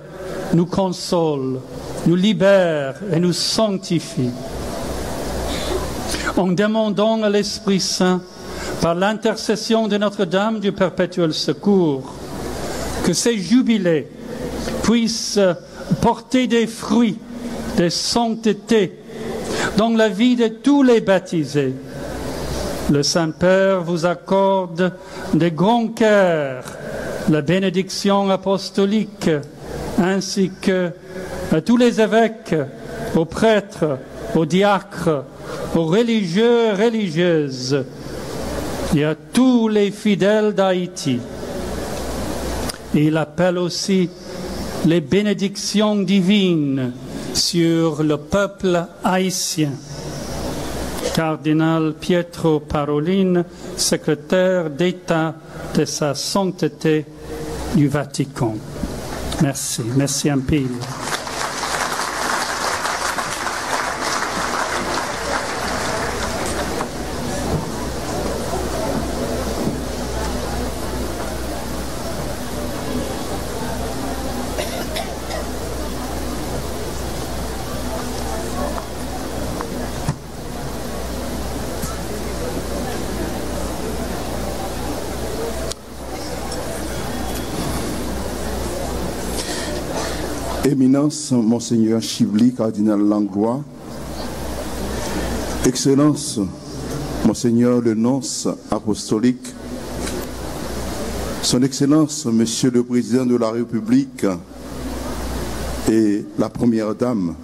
nous console, nous libère et nous sanctifie. En demandant à l'Esprit Saint, par l'intercession de Notre-Dame du Perpétuel Secours, que ces jubilés puissent porter des fruits de sainteté dans la vie de tous les baptisés. Le Saint-Père vous accorde de grands cœurs la bénédiction apostolique, ainsi que à tous les évêques, aux prêtres, aux diacres, aux religieux religieuses, et à tous les fidèles d'Haïti. Il appelle aussi les bénédictions divines sur le peuple haïtien. Cardinal Pietro Parolin, secrétaire d'État de sa sainteté du Vatican. Merci, merci un peu. Éminence, Monseigneur Chibli, cardinal Langlois, Excellence, Monseigneur le nonce apostolique, Son Excellence, Monsieur le Président de la République et la Première Dame,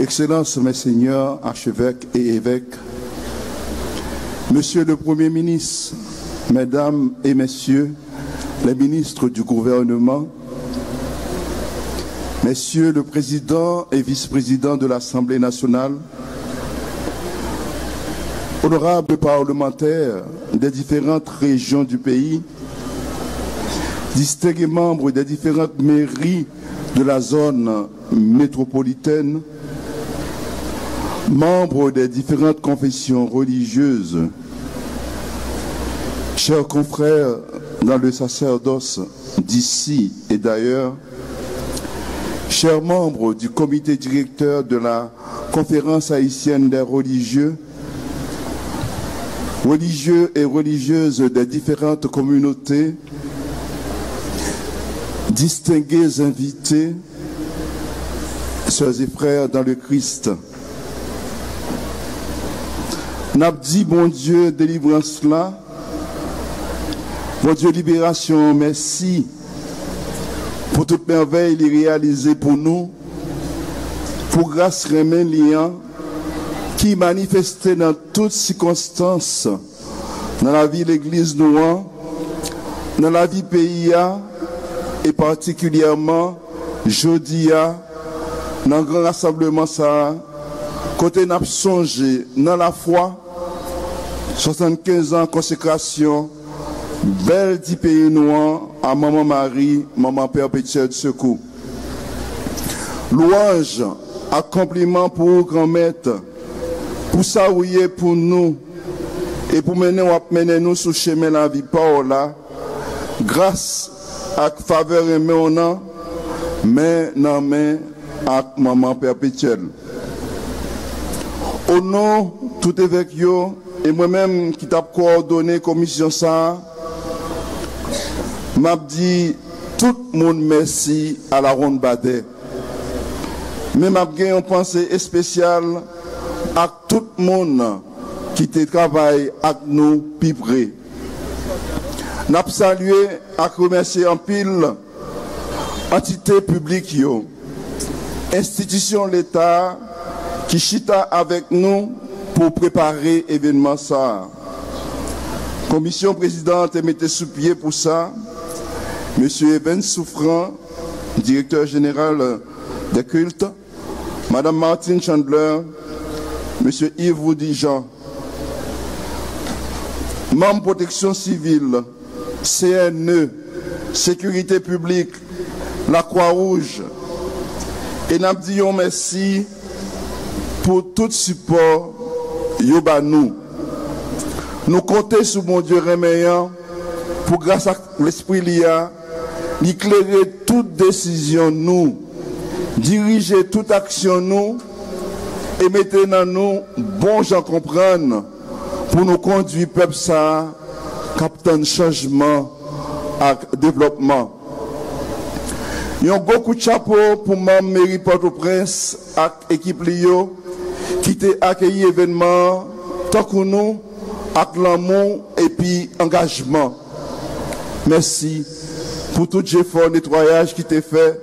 Excellence, Messeigneurs, archevêques et évêques, Monsieur le Premier ministre, Mesdames et Messieurs, les ministres du gouvernement, Messieurs le Président et Vice-président de l'Assemblée nationale, honorables parlementaires des différentes régions du pays, distingués membres des différentes mairies de la zone métropolitaine, membres des différentes confessions religieuses, chers confrères dans le sacerdoce d'ici et d'ailleurs, chers membres du comité directeur de la conférence haïtienne des religieux, religieux et religieuses des différentes communautés, distingués invités, sœurs et frères dans le Christ. N'abdi, bon Dieu, délivrance là, Bon Dieu, libération, merci pour toute merveille il réalisée pour nous, pour grâce remen liant, qui manifestait dans toutes circonstances, dans la vie de l'Église noire, dans la vie pays et particulièrement jeudi dans le grand rassemblement ça, côté n'a songé dans la foi, 75 ans consécration, Bel di peyi nou an, a maman mari, maman perpetuel di sekou. Louange, a kompliment pou ou gran met, pou sa ouye pou nou, e pou mene wap mene nou sou cheme la vi pa ou la, grase ak faveur eme ou nan, men nan men ak maman perpetuel. O nou, tout evek yo, e mwen menm ki tap koordone komisyon sa a, m'a dit tout le monde merci à la ronde Badet. Mais m'a une pensée spéciale à tout le monde qui travaille avec nous plus près. N'a salué et remercié en pile entité publique institution l'État qui chita avec nous pour préparer l'événement ça. Commission présidente mettait sous pied pour ça. Monsieur Eben Souffrant, directeur général des cultes, Madame Martine Chandler, Monsieur Yves Roudijan, membre protection civile, CNE, sécurité publique, la Croix-Rouge, et nous disons merci pour tout support nous. Nous comptons sur mon Dieu reméant pour grâce à l'esprit l'IA, éclairer toute décision nous, diriger toute action nous, et mettre dans nous bon gens comprendre pour nous conduire peuple ça, captain changement et développement. Yon gros coup de chapeau pour Mme mairie Port-au-Prince et l'équipe Lio qui t'a accueilli événement tant que nous avec l'amour et puis engagement. Merci. Pour tout l'effort nettoyage qui t'est fait,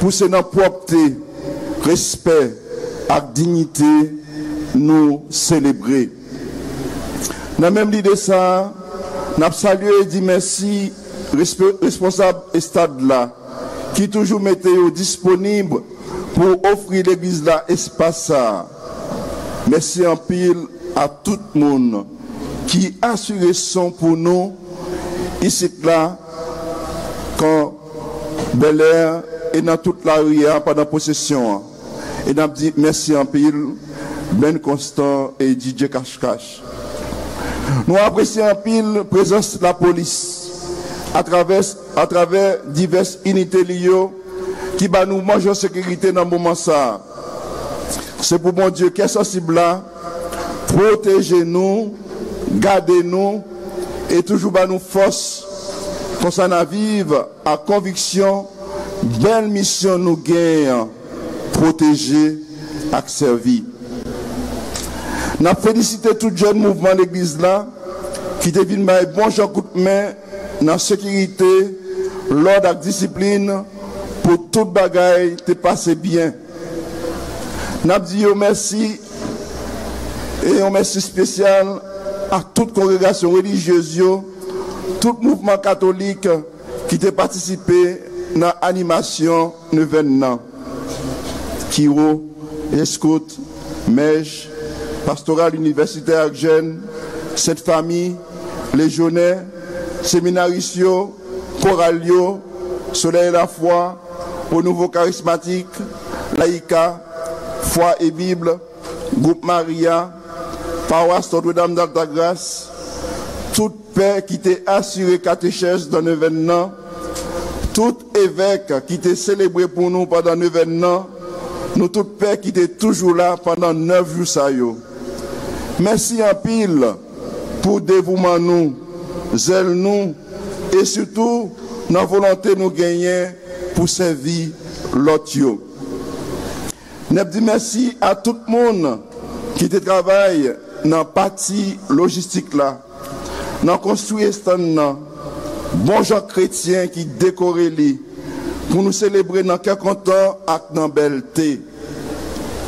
pour ce propreté, respect et dignité, nous célébrer. Dans même l'idée ça, nous salué et dit merci responsable stade là, qui toujours mettait disponible pour offrir l'église là espace. Merci en pile à tout le monde qui assure son pour nous ici là quand Bel Air et dans toute la rue pendant possession. Et nous dit merci en pile, Ben Constant et DJ Cash Cash. Nous apprécions en pile la présence de la police à travers, à travers diverses unités liées qui va nous manger en sécurité dans le moment ça. C'est pour mon Dieu qu'est sensible là, protégez-nous, gardez-nous et toujours va nous force pou sa nan vive a konviksyon bel misyon nou gen proteje ak servi. Nan felisite tout joun mouvman l'Eglise la ki devin may bon jan koutmen nan sekirite, lod ak disipline pou tout bagay te pase bien. Nap di yo mersi e yo mersi spesyal ak tout kongregasyon religyez yo tout mouvement catholique qui a participé dans l'animation l'événement. Kiro, Escoute, Mèche, pastoral universitaire jeune, cette famille, légionnaires, séminarisio, choralio, soleil la foi, au nouveau charismatique, laïka, foi et Bible, groupe Maria, paroisse Notre-Dame d'Alta-Grâce, toute paix qui t'est assurée catéchèse dans l'événement, tout évêque qui t'est célébré pour nous pendant l'événement, nous toute paix qui t'est toujours là pendant neuf jours ça Merci en pile pour dévouement nous, zèle nous, et surtout, nan volante nou genyen pou sevi lot yo. Nep di mersi a tout moun ki te travay nan pati logistik la. nan konstruye stan nan, bon jan kretyen ki dekore li, pou nou celebre nan kakontan ak nan belte.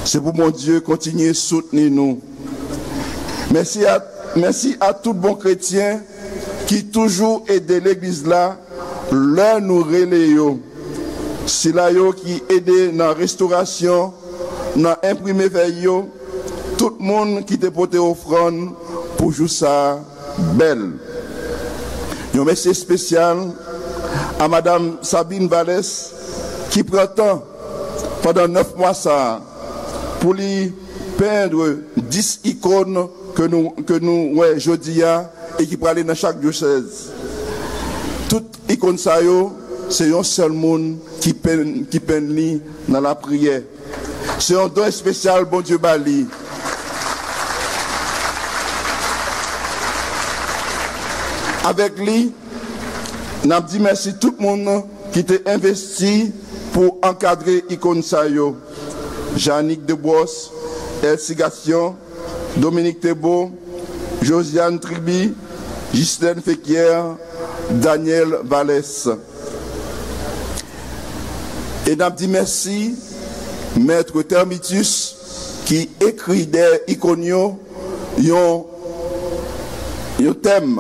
Se pou bon Diyo kontinye souteni nou. Mersi a, a tout bon kretyen ki toujou ede l'Eglise la, lè nou rele yo. Sila yo ki ede nan restaurasyon, nan imprime fe yo, tout moun ki te pote ofran pou jou sa belle. Un merci spécial à Madame Sabine Vallès qui prend temps pendant neuf mois ça pour lui peindre dix icônes que nous, que nous, ouais, jeudi et qui aller dans chaque diocèse. Toute icône ça c'est un seul monde qui peine, qui peine dans la prière. C'est un don spécial, bon Dieu Bali. Avèk li, nan di mersi tout moun ki te investi pou ankadre ikon sa yo. Janik Debos, Elsie Gassion, Dominique Tebo, Josiane Tribi, Ghislaine Fekyer, Daniel Valès. E nan di mersi, Mètre Termitus, ki ekri der ikonyo yon, yon tem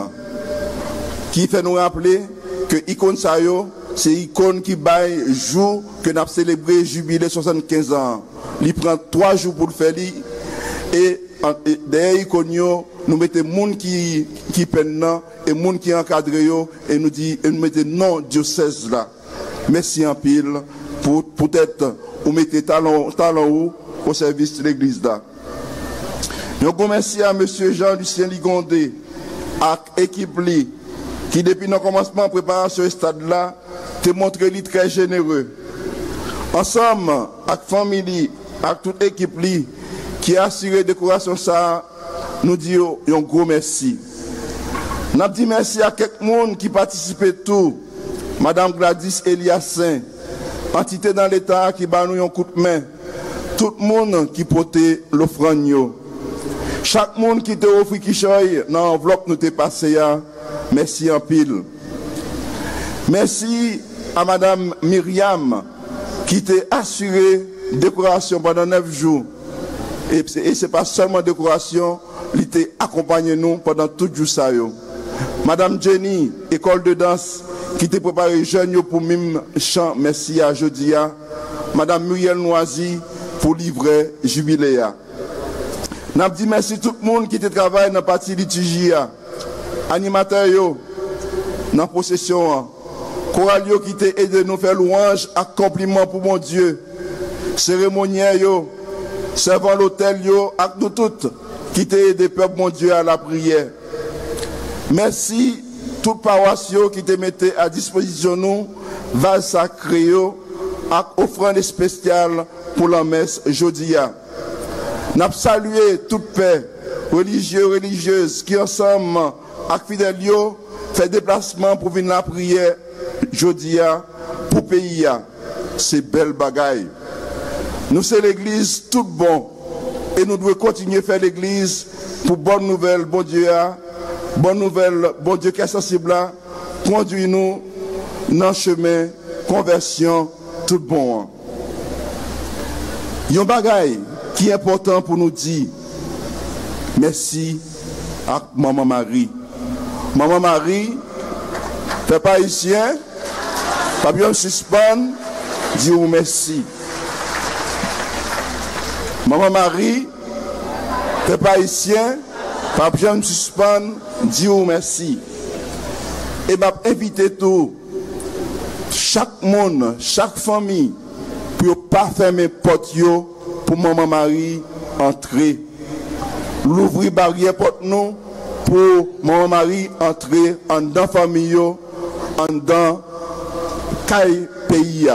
qui fait nous rappeler que l'icône Sayo, c'est l'icône qui baille jour que nous avons célébré jubilé 75 ans. Il prend trois jours pour le faire et derrière l'icône, nous mettons les gens qui, qui peinent et les gens qui encadrent et nous dit nous mettons non diocèse là. Merci en pile pour peut-être vous mettez talent, talent au service de l'église là. Nous remercions à M. Jean-Lucien Ligondé, à l'équipe qui depuis le commencement de préparation ce stade-là, te montré lui très généreux. Ensemble, avec famille, avec toute l'équipe qui a assuré décoration ça, nous disons un gros merci. Nous dit merci à quelques monde qui participait tout. Madame Gladys Eliassin, entité dans l'État qui bat nous un coup de main. Tout le monde qui portait l'offrande. Chaque monde qui te offert qui choye dans l'enveloppe nous t'est passé. Merci en pile. Merci à Madame Myriam qui t'a assuré décoration pendant neuf jours. Et ce n'est pas seulement décoration, il t'a accompagné nous pendant tout le jour. Madame Jenny, école de danse, qui t'a préparé jeune pour mime chant, merci à Jodia. Madame Muriel Noisy pour livrer jubiléa. N'a dit merci à tout le monde qui travaille dans la partie liturgie animateurs yo dans procession chorale yo qui t'a aidé nous faire louange à compliment pour mon Dieu. Cérémoniaire yo servant l'hôtel yo à nous toutes qui t'a aidé peuple mon Dieu à la prière. Merci toute paroisse qui t'a mis à disposition nous val sacré yo ak offrande spéciale pour la messe jeudi N'a salué toute paix religieux religieuses qui ensemble ak fidèles yo fait déplacement pour venir la prière jodia pour pays c'est belle bagaille nous c'est l'église tout bon. Et nous devons continuer à faire l'église pour bonne nouvelle bon Dieu nouvelle bon Dieu qui est sensible là conduit nous dans le chemin conversion tout bon. Un bagaille qui est important pour nous dire. Merci à maman Marie Maman Marie, pe pa isyen, papyon suspon, di ou mersi. Maman Marie, pe pa isyen, papyon suspon, di ou mersi. E bap evite tou, chak moun, chak fami, pou yo pa feme pot yo, pou maman Marie entre. Louvri barye pot nou, pour mon mari entrer en dans famille, en dans caille pays,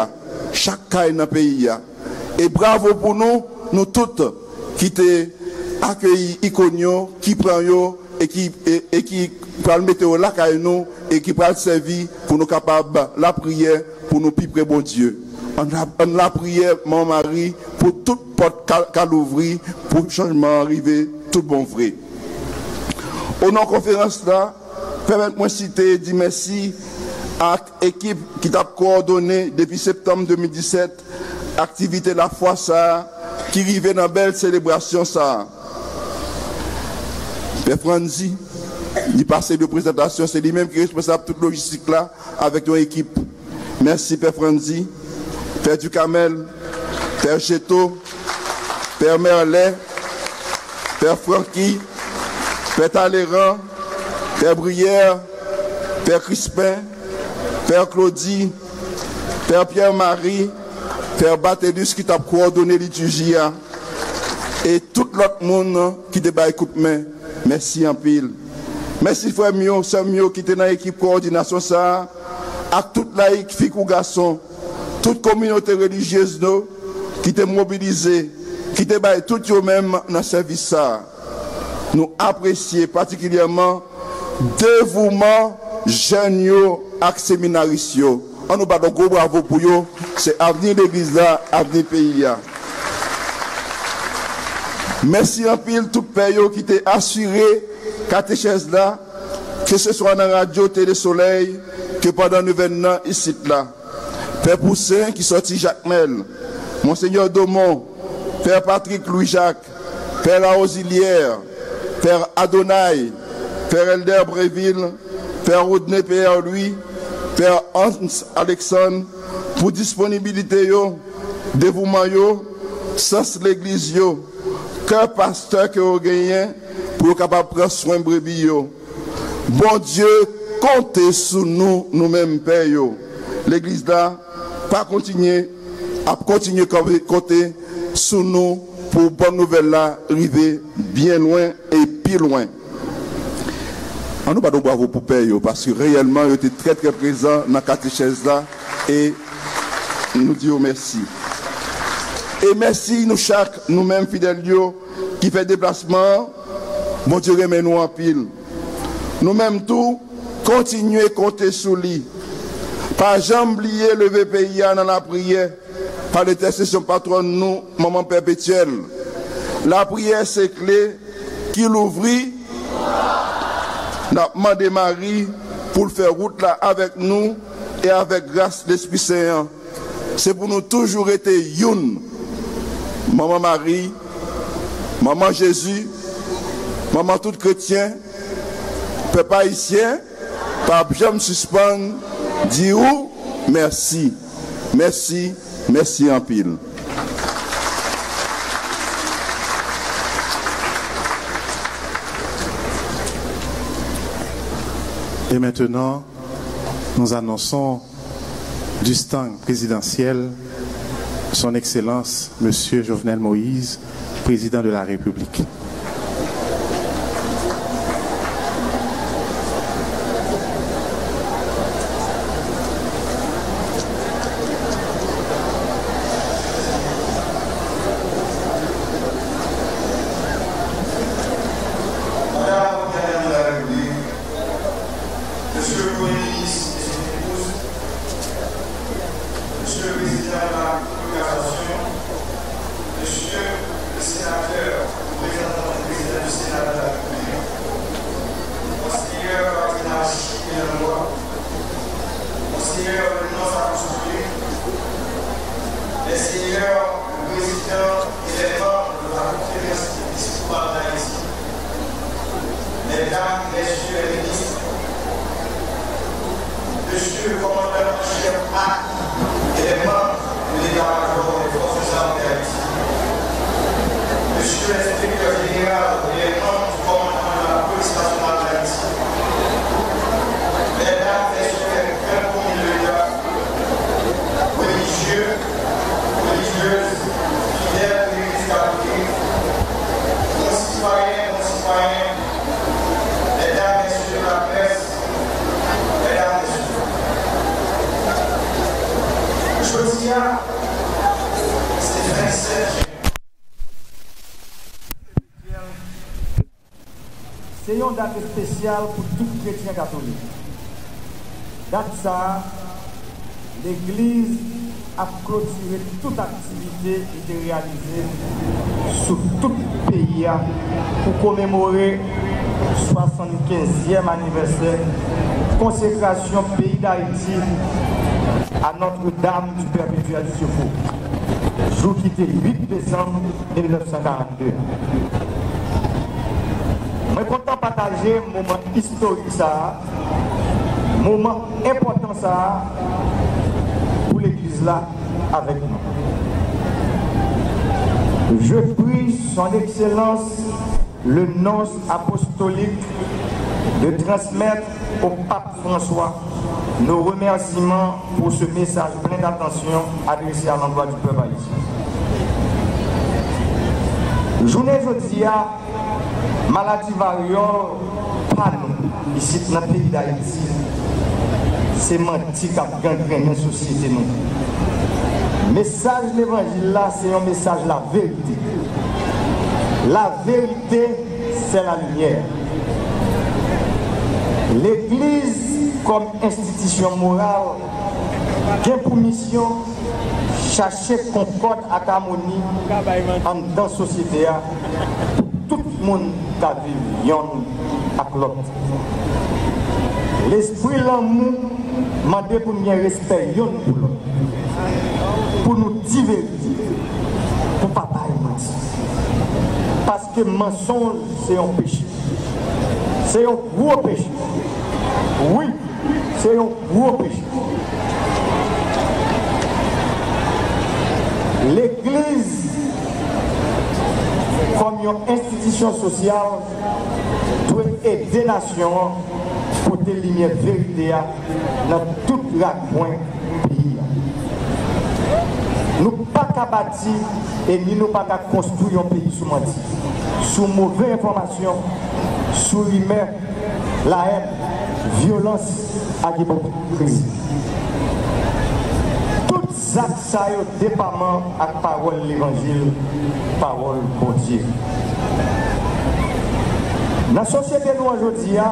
chaque caille dans pays. Et bravo pour nous, nous toutes qui t'ai accueilli qui prend et qui et, qui le mettre là nous et qui prend servir pour nous capables la prière pour nous plus bon Dieu. On a, la prière, mon mari, pour toute porte qu'elle ouvrir, pour changement arriver, tout bon vrai. Au nom conférence là, permettez-moi citer et dire merci ak ekip ki tap koordone depi septem 2017 aktivite la fwa sa ki rive nan bel celebrasyon sa. Pe Franzi, di pase de prezentasyon, se li menm ki responsable tout logistik la avek yon ekip. Mersi Pe Franzi, Pe Dukamel, Pe Cheto, Pe Merle, Pe Franki, Père Talleyrand, Père Bruyère, Père Crispin, Père Claudie, Père Pierre-Marie, Père Batelus ki tap koordone liturgia e tout lot moun ki te bay koup men. Mersi an pil. Mersi fwe myo, se myo ki te nan ekip koordinasyon sa ak tout laik fik ou gason tout kominote religyez nou ki te mobilize ki te bay tout yo men nan servis sa. nou apresye patikilyèman devouman jen yo ak seminaris yo. An nou badon go bravo pou yo, se avni l'Eglise la, avni peyi ya. Mersi anpil tout peyo ki te asyre katechèz la, ke se swa nan radyo Tele Soleil, ke padan nou ven nan isit la. Pè Poussin ki soti Jacquemel, Monseigneur Domon, Pè Patrick Louis-Jacques, Pè La Rosilière, Père Adonai, Père Elder Bréville, Père Rodney Père Louis, Père Hans Alexandre, pour disponibilité yo, dévouement yo, sens l'église yo, que pasteur que vous gagnez pour capable prendre soin de brebis. Bon Dieu, comptez sur nous, nous-mêmes, Père. L'église là, pas continuer, à continuer à compter sur nous pour bonne nouvelle là, arriver bien loin et plus loin. On nous pas bravo pour yo, parce que réellement, il était très très présent dans la catéchèse là et nous disons merci. Et merci nous chaque, nous-mêmes fidèles qui fait déplacement, mon Dieu remet nous en pile. Nous-mêmes tout, continuer à compter sur lui. Pas jamais oublier le pays dans la prière, par l'intercession patronne nous, maman perpétuelle. La prière c'est clé qui l'ouvrit. N'a demandé Marie pour faire route là avec nous et avec grâce l'Esprit Saint. C'est pour nous toujours être youn. Maman Marie, Maman Jésus, Maman tout chrétien, peuple haïtien, par jamais suspendre, dit où? Merci, merci, merci en pile. Et maintenant, nous annonçons du stand présidentiel Son Excellence, Monsieur Jovenel Moïse, président de la République. Pour commémorer le 75e anniversaire consécration pays d'Haïti à Notre-Dame du Perpétuel Secours. Jour était 8 décembre 1942. Je suis content de partager un moment historique, ça, moment important ça, pour l'Église là avec nous. Je prie son Excellence le nonce apostolique de transmettre au pape François nos remerciements pour ce message plein d'attention adressé à l'endroit du peuple haïtien. Journée jeudi, maladie variole, pas nous, ici dans le pays d'Haïti. C'est menti qui a gangréné la société. Message de l'évangile là, c'est un message de la vérité. La vérité, c'est la lumière. l'Eglise kom institisyon moral gen pou misyon chache konkord ak amoni an dan sosyete a tout moun ta viv yon ak lot. L'esprit lan moun mande pou mwen respect yon pou lot. Pou nou diverti. Pou pa pa yon mensonj. Paske mensonj se yon peche. Se yon gwo peche. Oui, c'est un gros péché. L'Église, comme une institution sociale, doit aider les nations pour te lumière vérité dans tout le coin pays. Nous ne pas bâtir et nous ne pas construire un pays sous sous mauvaise information, sous rumeur, la haine, violans ak hipokri. Tout zak sa yo depaman ak parol l'Evangil, parol bondye. Nan sosyete nou anjodi ya,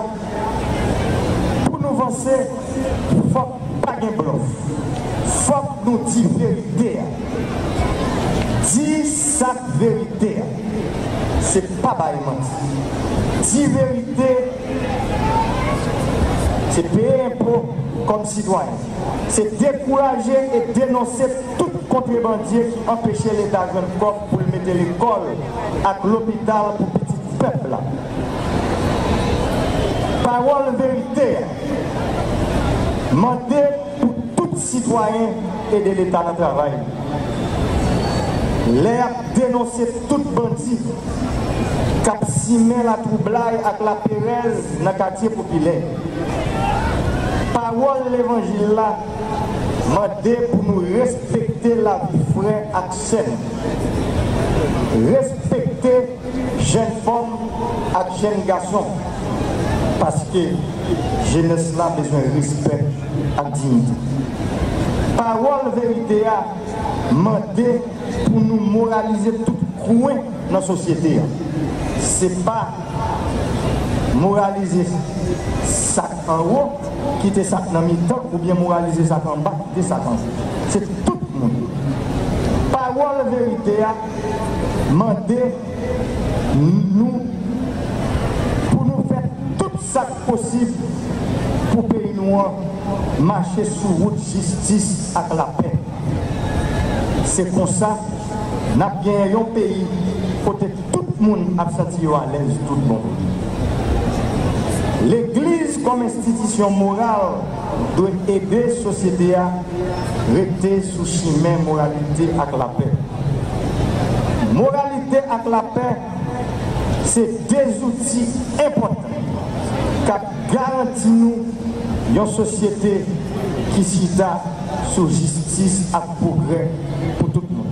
pou nou vansè, fòk pa gen blof, fòk nou di verite ya. Di sak verite ya. Se pa bayman. Di verite ya. C'est payer impôt comme citoyen. C'est décourager et dénoncer tout contrebandier qui empêchait l'État de corps pour mettre l'école à l'hôpital pour petit peuple. Parole vérité. Mandé pour tout citoyen et de l'État de travail. L'air dénoncer tout bandit cap la troublaille avec la Pérez dans le quartier populaire. Parole de l'évangile là, mandé pour nous respecter la vie frère action. Respecter jeune femme et jeune garçon. Parce que jeunesse là besoin de respect et dignité. Parole vérité a mandé pour nous moraliser tout coin dans la société. Ce n'est pas moraliser ça en haut, quitter ça dans le temps, ou bien moraliser ça en bas, quitter ça en haut. C'est tout le monde. Parole vérité a demandé nous pour nous faire tout ça possible pour pays noirs marcher sous route justice avec la paix. C'est comme ça, nous avons un pays côté tout le monde a à l'aise, tout le monde. L'Église comme institution morale doit aider la société à rester sous chemin moralité avec la paix. Moralité avec la paix, c'est des outils importants qui garantissent une société qui cita sous justice et progrès pour tout le monde.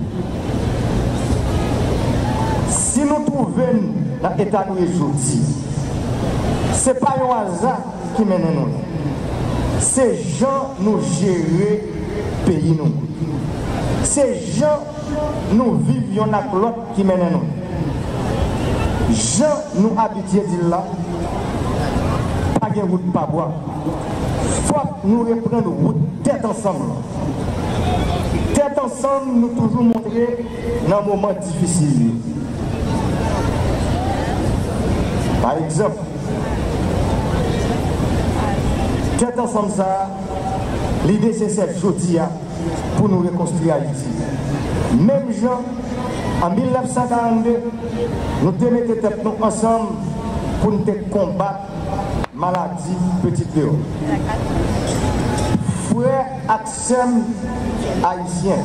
Si nous trouvons l'état de aujourd'hui, ce n'est pas un hasard qui mène nous. C'est gens nous gérer pays nous. C'est gens nous vivons avec l'autre qui mène nous. Gens nous habitués là, pas de route pas boire. Faut nous reprendre route tête ensemble. Tête ensemble, nous toujours montrer dans un moment difficile. Par exemple, Tête ensemble ça, l'idée c'est cette jeudi pour nous reconstruire Haïti. Même gens, en 1942, nous mettions tête nous ensemble pour nous combattre maladie petite Léo. Frère Axem haïtien,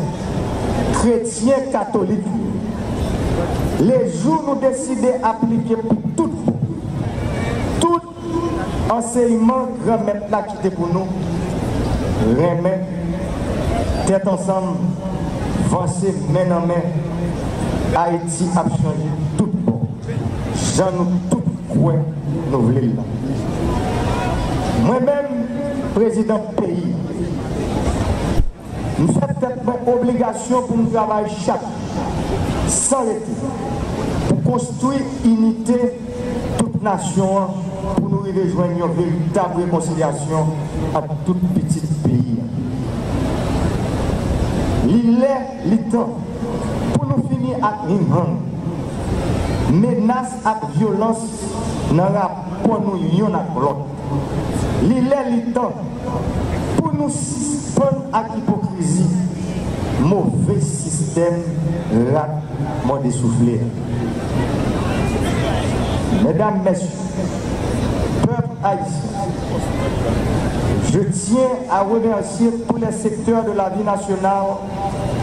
chrétien catholique, les jours nous décidons d'appliquer pour enseignement grand maître là qui pour nous, remettre tête ensemble, avancer main en main, Haïti a changé tout bon. J'en nous tout quoi nous voulons. Moi-même, président pays, nous faisons cette obligation pour nous travailler chaque, sans l'été, pour construire unité toute nation, pour nous rejoindre une véritable réconciliation à tout petit pays? Il est le temps pour nous finir avec une menace et violence dans le rapport nous avec l'autre. Il est le temps pour nous suspendre à l'hypocrisie. Mauvais système, rat, mon dessoufflé. Mesdames, Messieurs, haïtien, je tiens à remercier tous les secteurs de la vie nationale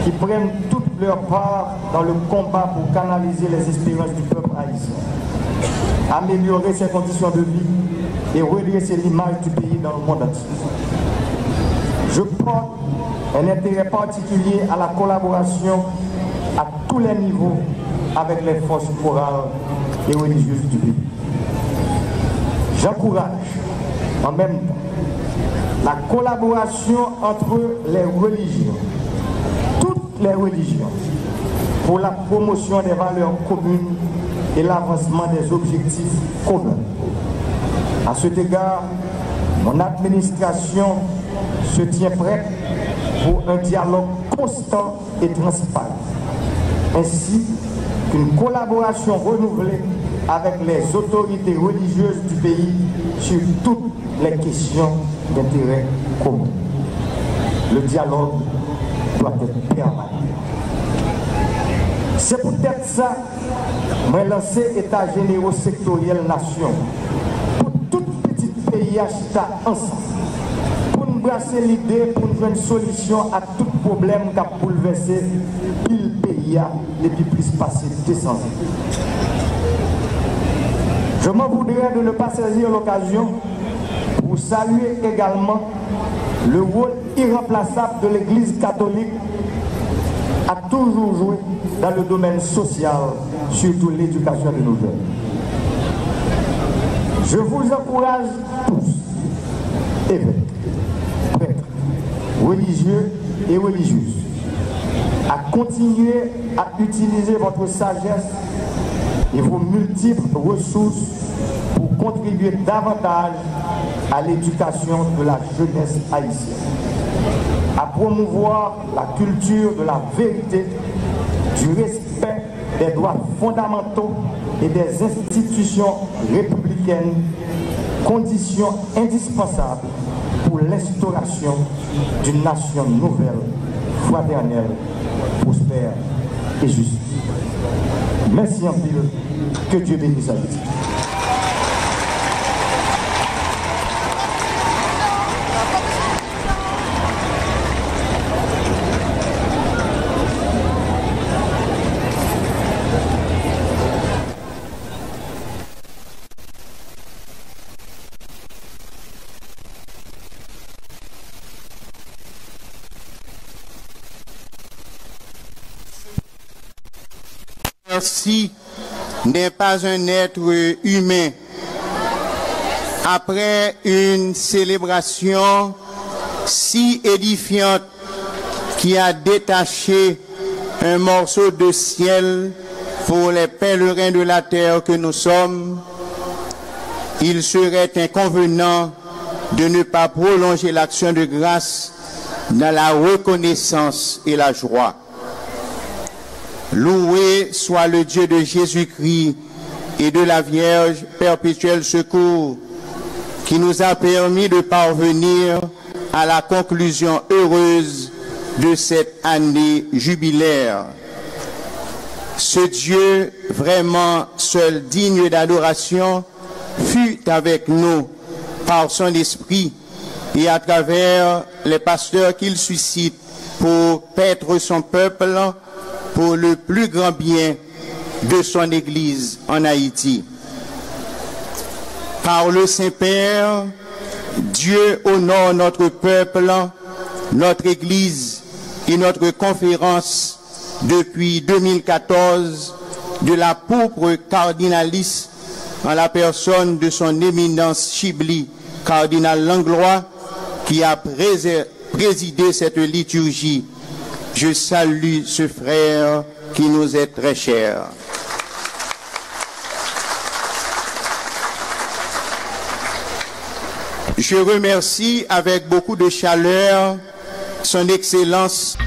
qui prennent toute leur part dans le combat pour canaliser les espérances du peuple haïtien, améliorer ses conditions de vie et redresser l'image du pays dans le monde entier. Je porte un intérêt particulier à la collaboration à tous les niveaux avec les forces morales et religieuses du pays. J'encourage en même temps la collaboration entre les religions, toutes les religions, pour la promotion des valeurs communes et l'avancement des objectifs communs. À cet égard, mon administration se tient prête pour un dialogue constant et transparent, ainsi qu'une collaboration renouvelée avec les autorités religieuses du pays sur toutes les questions d'intérêt commun. Le dialogue doit être permanent. C'est peut-être ça, moi lancé État généraux sectoriel nation, pour tout petit pays acheter ensemble, pour nous brasser l'idée, pour nous faire une solution à tout problème qui a bouleversé le pays depuis plus passé 200 ans. Je m'en voudrais de ne pas saisir l'occasion pour saluer également le rôle irremplaçable de l'Église catholique a toujours joué dans le domaine social, surtout l'éducation de nos jeunes. Je vous encourage tous, évêques, prêtres, religieux et religieuses, à continuer à utiliser votre sagesse et vos multiples ressources pour contribuer davantage à l'éducation de la jeunesse haïtienne, à promouvoir la culture de la vérité, du respect des droits fondamentaux et des institutions républicaines, conditions indispensables pour l'instauration d'une nation nouvelle, fraternelle, prospère et juste. Merci en pile. Que Dieu bénisse Haïti. Merci n'est pas un être humain. Après une célébration si édifiante qui a détaché un morceau de ciel pour les pèlerins de la terre que nous sommes, il serait inconvenant de ne pas prolonger l'action de grâce dans la reconnaissance et la joie. Loué soit le Dieu de Jésus-Christ et de la Vierge perpétuel secours qui nous a permis de parvenir à la conclusion heureuse de cette année jubilaire. Ce Dieu vraiment seul digne d'adoration fut avec nous par son esprit et à travers les pasteurs qu'il suscite pour paître son peuple pour le plus grand bien de son Église en Haïti. Par le Saint-Père, Dieu honore notre peuple, notre Église et notre conférence depuis 2014 de la pourpre cardinaliste en la personne de son éminence Chibli, cardinal Langlois, qui a présidé cette liturgie. Je salue ce frère qui nous est très cher. Je remercie avec beaucoup de chaleur son Excellence